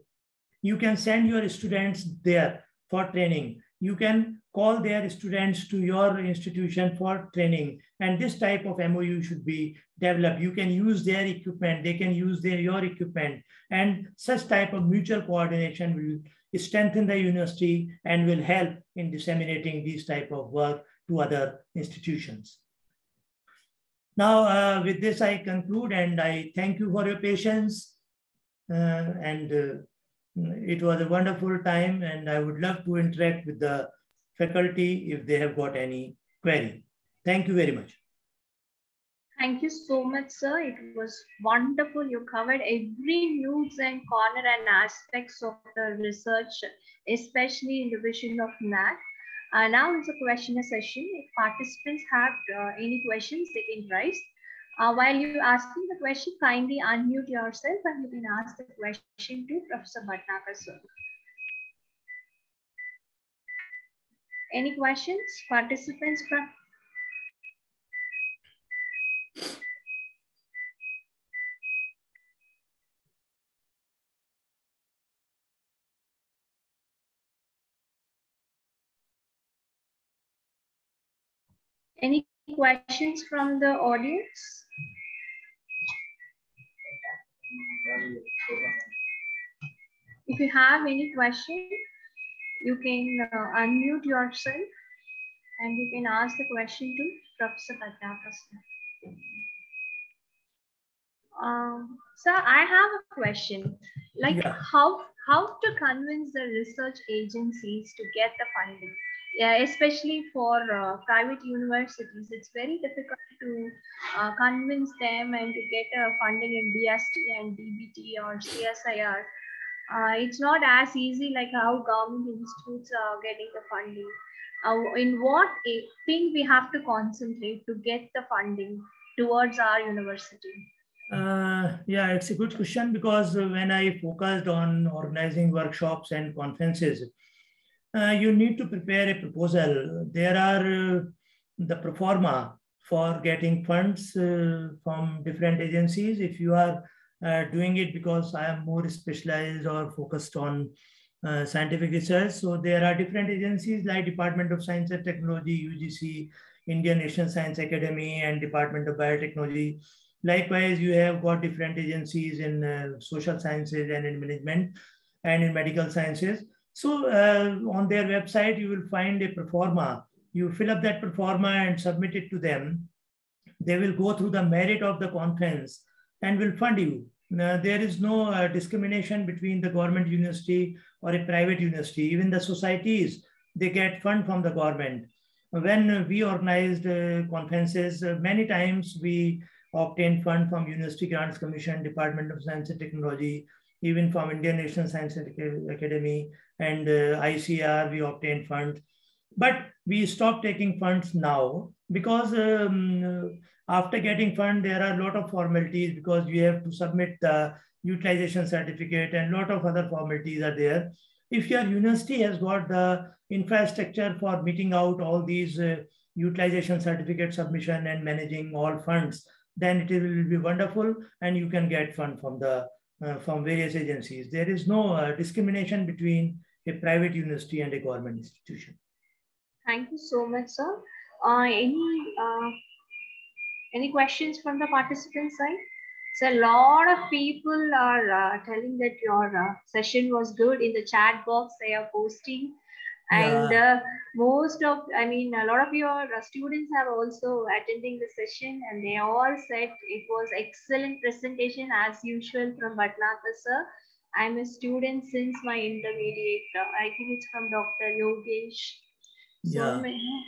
You can send your students there for training. You can call their students to your institution for training. And this type of MOU should be developed. You can use their equipment, they can use their your equipment. And such type of mutual coordination will strengthen the university and will help in disseminating these type of work to other institutions. Now, uh, with this, I conclude and I thank you for your patience. Uh, and uh, it was a wonderful time and I would love to interact with the faculty if they have got any query. Thank you very much. Thank you so much, sir. It was wonderful. You covered every nooks and corner and aspects of the research, especially in the vision of NAAC. Uh, now is a questioner session. If participants have uh, any questions, they can raise. Uh, while you're asking the question, kindly unmute yourself and you can ask the question to Professor Bhatnagar, sir. Any questions, participants from Any questions from the audience? If you have any question, you can uh, unmute yourself and you can ask the question to Professor Padmakasana. Um, sir, I have a question. Like yeah. how, how to convince the research agencies to get the funding? Especially for uh, private universities, it's very difficult to uh, convince them and to get uh, funding in DST and DBT or CSIR. It's not as easy like how government institutes are getting the funding. In what thing we have to concentrate to get the funding towards our university? Uh, yeah, it's a good question because when I focused on organizing workshops and conferences, uh, you need to prepare a proposal. There are uh, the pro forma for getting funds uh, from different agencies. If you are uh, doing it because I am more specialized or focused on uh, scientific research, so there are different agencies like Department of Science and Technology, UGC, Indian National Science Academy, and Department of Biotechnology. Likewise, you have got different agencies in uh, social sciences and in management and in medical sciences. So uh, on their website, you will find a performa. You fill up that performa and submit it to them. They will go through the merit of the conference and will fund you. Now, there is no uh, discrimination between the government university or a private university. Even the societies, they get fund from the government. When we organized uh, conferences, uh, many times we obtained fund from University Grants Commission, Department of Science and Technology, even from Indian National Science Academy and uh, ICR, we obtained funds. But we stopped taking funds now because um, after getting fund, there are a lot of formalities because you have to submit the utilization certificate and a lot of other formalities are there. If your university has got the infrastructure for meeting out all these uh, utilization certificate submission and managing all funds, then it will be wonderful and you can get fund from the uh, from various agencies. There is no uh, discrimination between a private university and a government institution. Thank you so much, sir. Uh, any uh, any questions from the participant side? So a lot of people are uh, telling that your uh, session was good in the chat box. They are posting, and uh, most of I mean a lot of your uh, students are also attending the session, and they all said it was excellent presentation as usual from Bhatnagar sir. I'm a student since my intermediate. Uh, I think it's from Dr. Yogesh. So Yeah. many.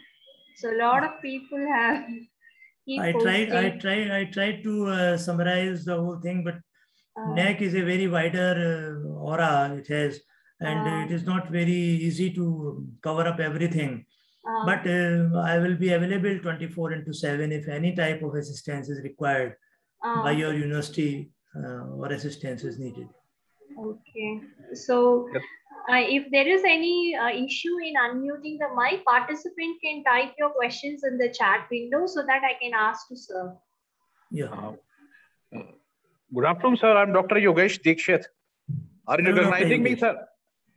So a lot of people have. [laughs] I tried, I tried, I tried to uh, summarize the whole thing, but uh, NAAC is a very wider uh, aura it has, and Ah. it is not very easy to cover up everything. uh, But uh, I will be available 24 into 7 if any type of assistance is required uh, by your university uh, or assistance is needed. Okay, so uh, if there is any uh, issue in unmuting the mic, participant can type your questions in the chat window so that I can ask to sir. Yeah. Uh, Good afternoon, sir. I'm Dr. Yogesh Dikshit. Are you Hello, recognizing me, sir?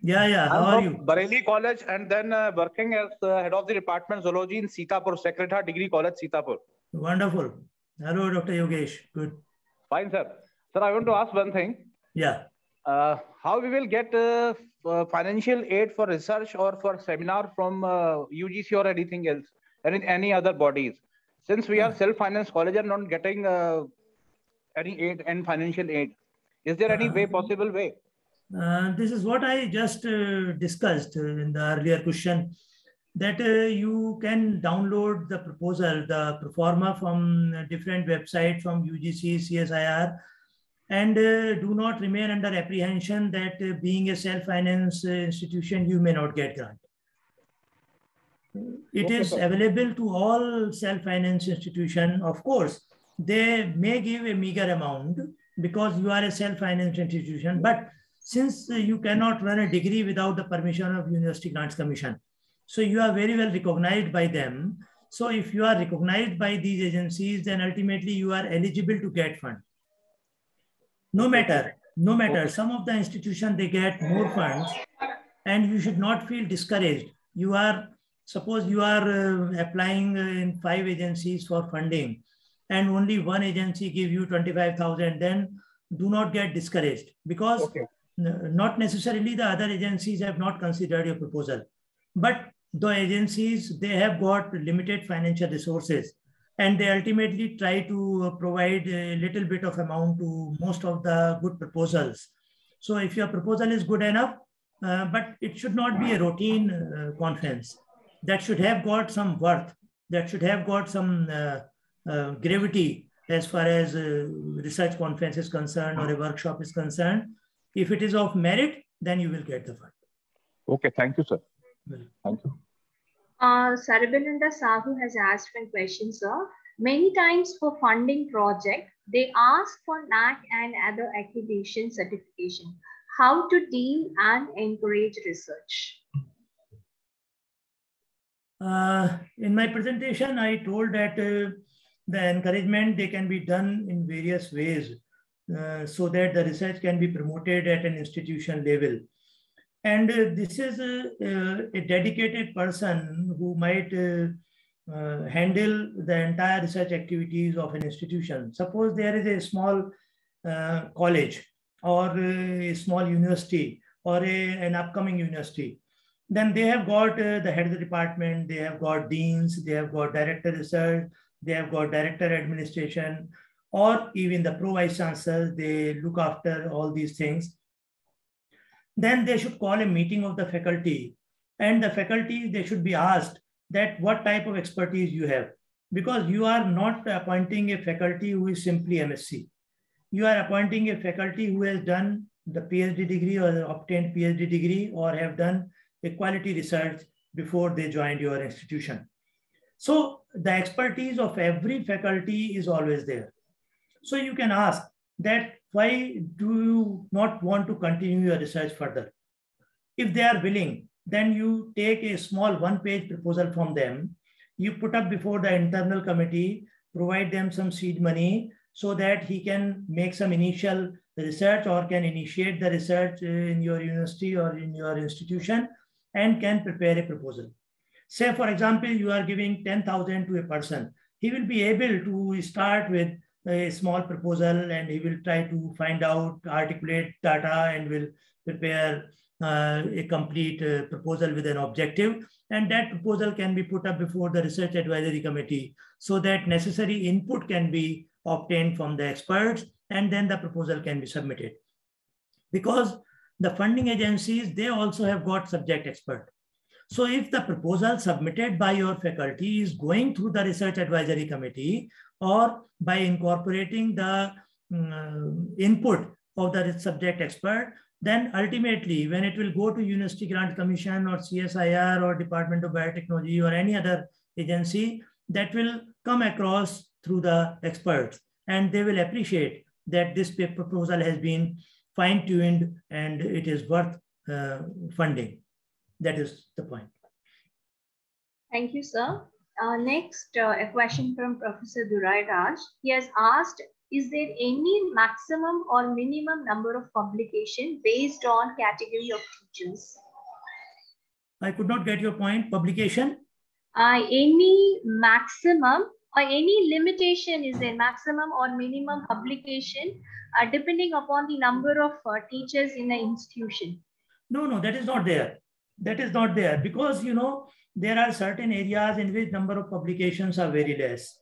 Yeah, yeah. How I'm are from you? Bareilly College and then uh, working as uh, head of the department zoology in Sitapur, Sacred Heart Degree College, Sitapur. Wonderful. Hello, Dr. Yogesh. Good. Fine, sir. Sir, I want to ask one thing. Yeah. Uh, how we will get uh, uh, financial aid for research or for seminar from uh, UGC or anything else, any, any other bodies? Since we are self-financed college and not getting uh, any aid and financial aid, is there any way, Uh, possible way? Uh, this is what I just uh, discussed uh, in the earlier question that uh, you can download the proposal, the proforma from uh, different website from UGC, CSIR, and uh, do not remain under apprehension that uh, being a self-finance uh, institution, you may not get grant. It Okay, is sir. available to all self-finance institution. Of course, they may give a meager amount because you are a self-finance institution, but since uh, you cannot run a degree without the permission of University Grants Commission, so you are very well recognized by them. So if you are recognized by these agencies, then ultimately you are eligible to get fund. No matter, no matter, some of the institution they get more funds, and you should not feel discouraged. You are, suppose you are uh, applying uh, in five agencies for funding, and only one agency give you 25,000, then do not get discouraged because Okay. not necessarily the other agencies have not considered your proposal. But the agencies, they have got limited financial resources and they ultimately try to provide a little bit of amount to most of the good proposals. So if your proposal is good enough, uh, but it should not be a routine uh, conference. That should have got some worth. That should have got some uh, uh gravity as far as uh, research conference is concerned or a workshop is concerned. If it is of merit, then you will get the fund. Okay, thank you, sir. Well- Thank you. Uh, Sahu has asked one question, sir. Many times for funding project, they ask for NAAC and other accreditation certification. How to deal and encourage research? Uh, in my presentation, I told that uh, the encouragement, they can be done in various ways uh, so that the research can be promoted at an institution level. And uh, this is a, a, dedicated person who might uh, uh, handle the entire research activities of an institution. Suppose there is a small uh, college or a small university or a, an upcoming university. Then they have got uh, the head of the department, they have got deans, they have got director research, they have got director administration, or even the pro vice they look after all these things then they should call a meeting of the faculty. And the faculty they should be asked that what type of expertise you have. Because you are not appointing a faculty who is simply msc you are appointing a faculty who has done the phd degree or obtained phd degree or have done a quality research before they joined your institution. So the expertise of every faculty is always there. So you can ask that why do you not want to continue your research further? If they are willing, then you take a small one page proposal from them, you put up before the internal committee, provide them some seed money so that he can make some initial research or can initiate the research in your university or in your institution and can prepare a proposal. Say, for example, you are giving 10,000 to a person. He will be able to start with a small proposal and he will try to find out, articulate data and will prepare uh, a complete uh, proposal with an objective. And that proposal can be put up before the research advisory committee so that necessary input can be obtained from the experts and then the proposal can be submitted. Because the funding agencies, they also have got subject expert. So if the proposal submitted by your faculty is going through the research advisory committee, or by incorporating the um, input of the subject expert, then ultimately when it will go to University Grant Commission or CSIR or Department of Biotechnology or any other agency, that will come across through the experts and they will appreciate that this paper proposal has been fine-tuned and it is worth uh, funding. That is the point. Thank you, sir. Uh, next, uh, a question from Professor Durai Raj. He has asked, is there any maximum or minimum number of publication based on category of teachers? I could not get your point. Publication? Uh, any maximum or any limitation is there maximum or minimum publication uh, depending upon the number of uh, teachers in the institution? No, no, that is not there. That is not there because, you know, there are certain areas in which number of publications are very less.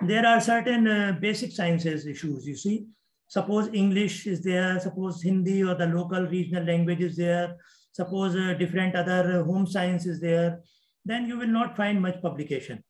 There are certain uh, basic sciences issues, you see. Suppose English is there, suppose Hindi or the local regional language is there, suppose uh, different other uh, home science is there, then you will not find much publication.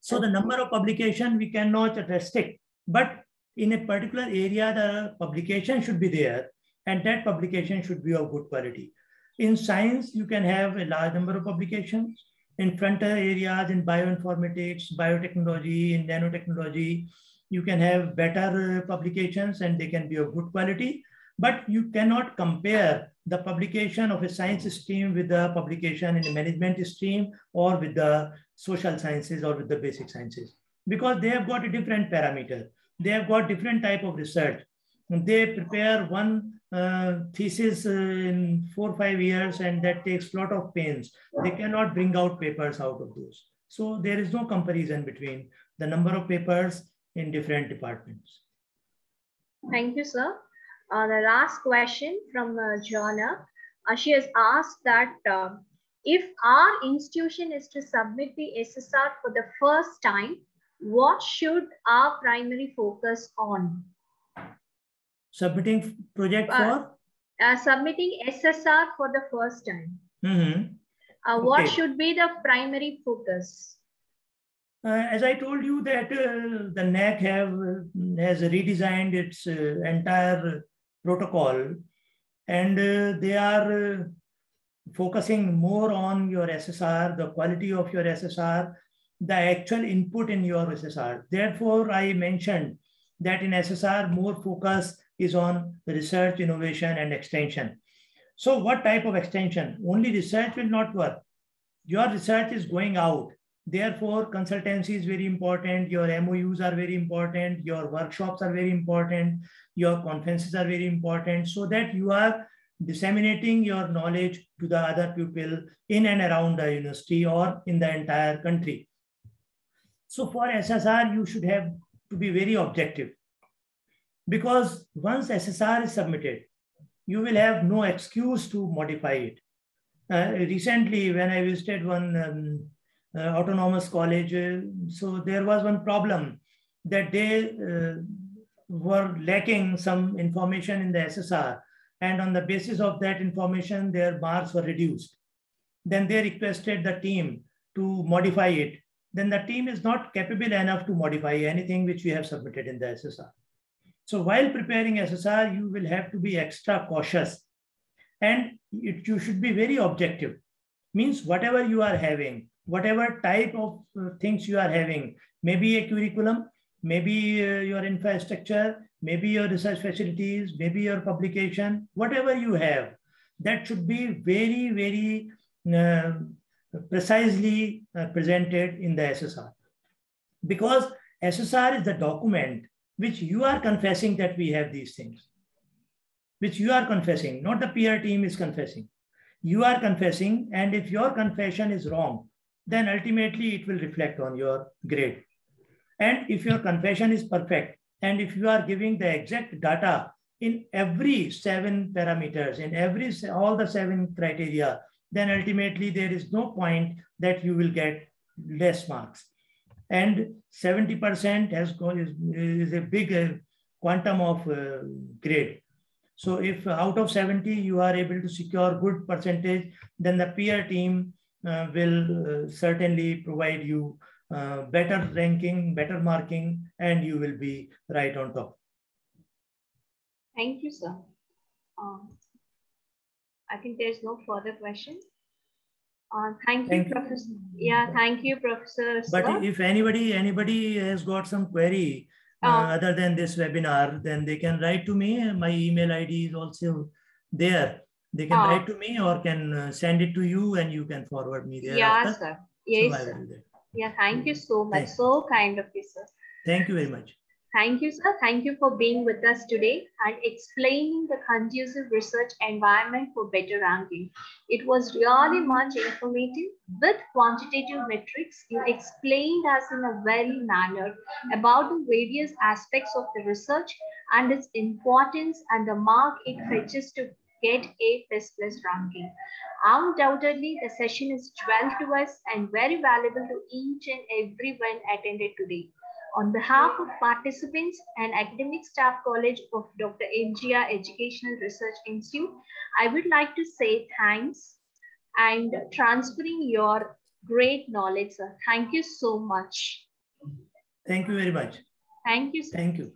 So the number of publication we cannot restrict, but in a particular area, the publication should be there and that publication should be of good quality. In science, you can have a large number of publications. In frontier areas, in bioinformatics, biotechnology, in nanotechnology, you can have better publications and they can be of good quality. But you cannot compare the publication of a science stream with the publication in a management stream or with the social sciences or with the basic sciences because they have got a different parameter. They have got different type of research. They prepare one uh, thesis in four or five years and that takes a lot of pains. They cannot bring out papers out of those. So there is no comparison between the number of papers in different departments. Thank you, sir. Uh, the last question from uh. Uh, she has asked that uh, if our institution is to submit the SSR for the first time, what should our primary focus on? Submitting project Uh, for? Uh, submitting SSR for the first time. Mhm. Uh, What Okay. should be the primary focus? Uh, as I told you that uh, the NAAC have uh, has redesigned its uh, entire protocol, and uh, they are focusing more on your SSR, the quality of your SSR, the actual input in your SSR. Therefore, I mentioned that in SSR, more focus is on research, innovation, and extension. So, what type of extension? Only research will not work. Your research is going out Therefore, consultancy is very important. Your MOUs are very important. Your workshops are very important. Your conferences are very important so that you are disseminating your knowledge to the other people in and around the university or in the entire country. So for SSR, you should have to be very objective because once SSR is submitted, you will have no excuse to modify it. Uh, recently, when I visited one um, uh, autonomous college. Uh, so there was one problem that they uh, were lacking some information in the SSR. And on the basis of that information, their marks were reduced. Then they requested the team to modify it. Then the team is not capable enough to modify anything which we have submitted in the SSR. So while preparing SSR, you will have to be extra cautious and it, you should be very objective. Means whatever you are having, whatever type of uh, things you are having, maybe a curriculum, maybe uh, your infrastructure, maybe your research facilities, maybe your publication, whatever you have, that should be very, very uh, precisely uh, presented in the SSR. Because SSR is the document which you are confessing that we have these things, which you are confessing, not the peer team is confessing. You are confessing, and if your confession is wrong, then ultimately it will reflect on your grade. And if your confession is perfect, and if you are giving the exact data in every seven parameters, in every all the seven criteria, then ultimately there is no point that you will get less marks. And 70% has is, is a big uh, quantum of uh, grade. So if out of 70 you are able to secure good percentage, then the peer team uh, will certainly provide you better ranking, better marking, and you will be right on top. Thank you, sir. Um, I think there's no further question. Uh, thank, Thank you, you. Professor. Yeah, thank you, Professor. But sir. if anybody anybody has got some query uh, Uh, other than this webinar, then they can write to me. My email ID is also there. They can Ah. write to me or can uh, send it to you, and you can forward me there. yeah, after. sir. Yes, I sir. will do that. Yeah, thank you so much. Thank- So kind of you, sir. Thank you very much. Thank you, sir. Thank you for being with us today and explaining the conducive research environment for better ranking. It was really much informative with quantitative metrics. You explained us in a well manner about the various aspects of the research and its importance and the mark it fetches to get A ranking. Undoubtedly, the session is jewel to us and very valuable to each and everyone attended today. On behalf of participants and academic staff college of Dr. MGR Educational Research Institute, I would like to say thanks and transferring your great knowledge. Sir. Thank you so much. Thank you very much. Thank you. Sir. Thank you.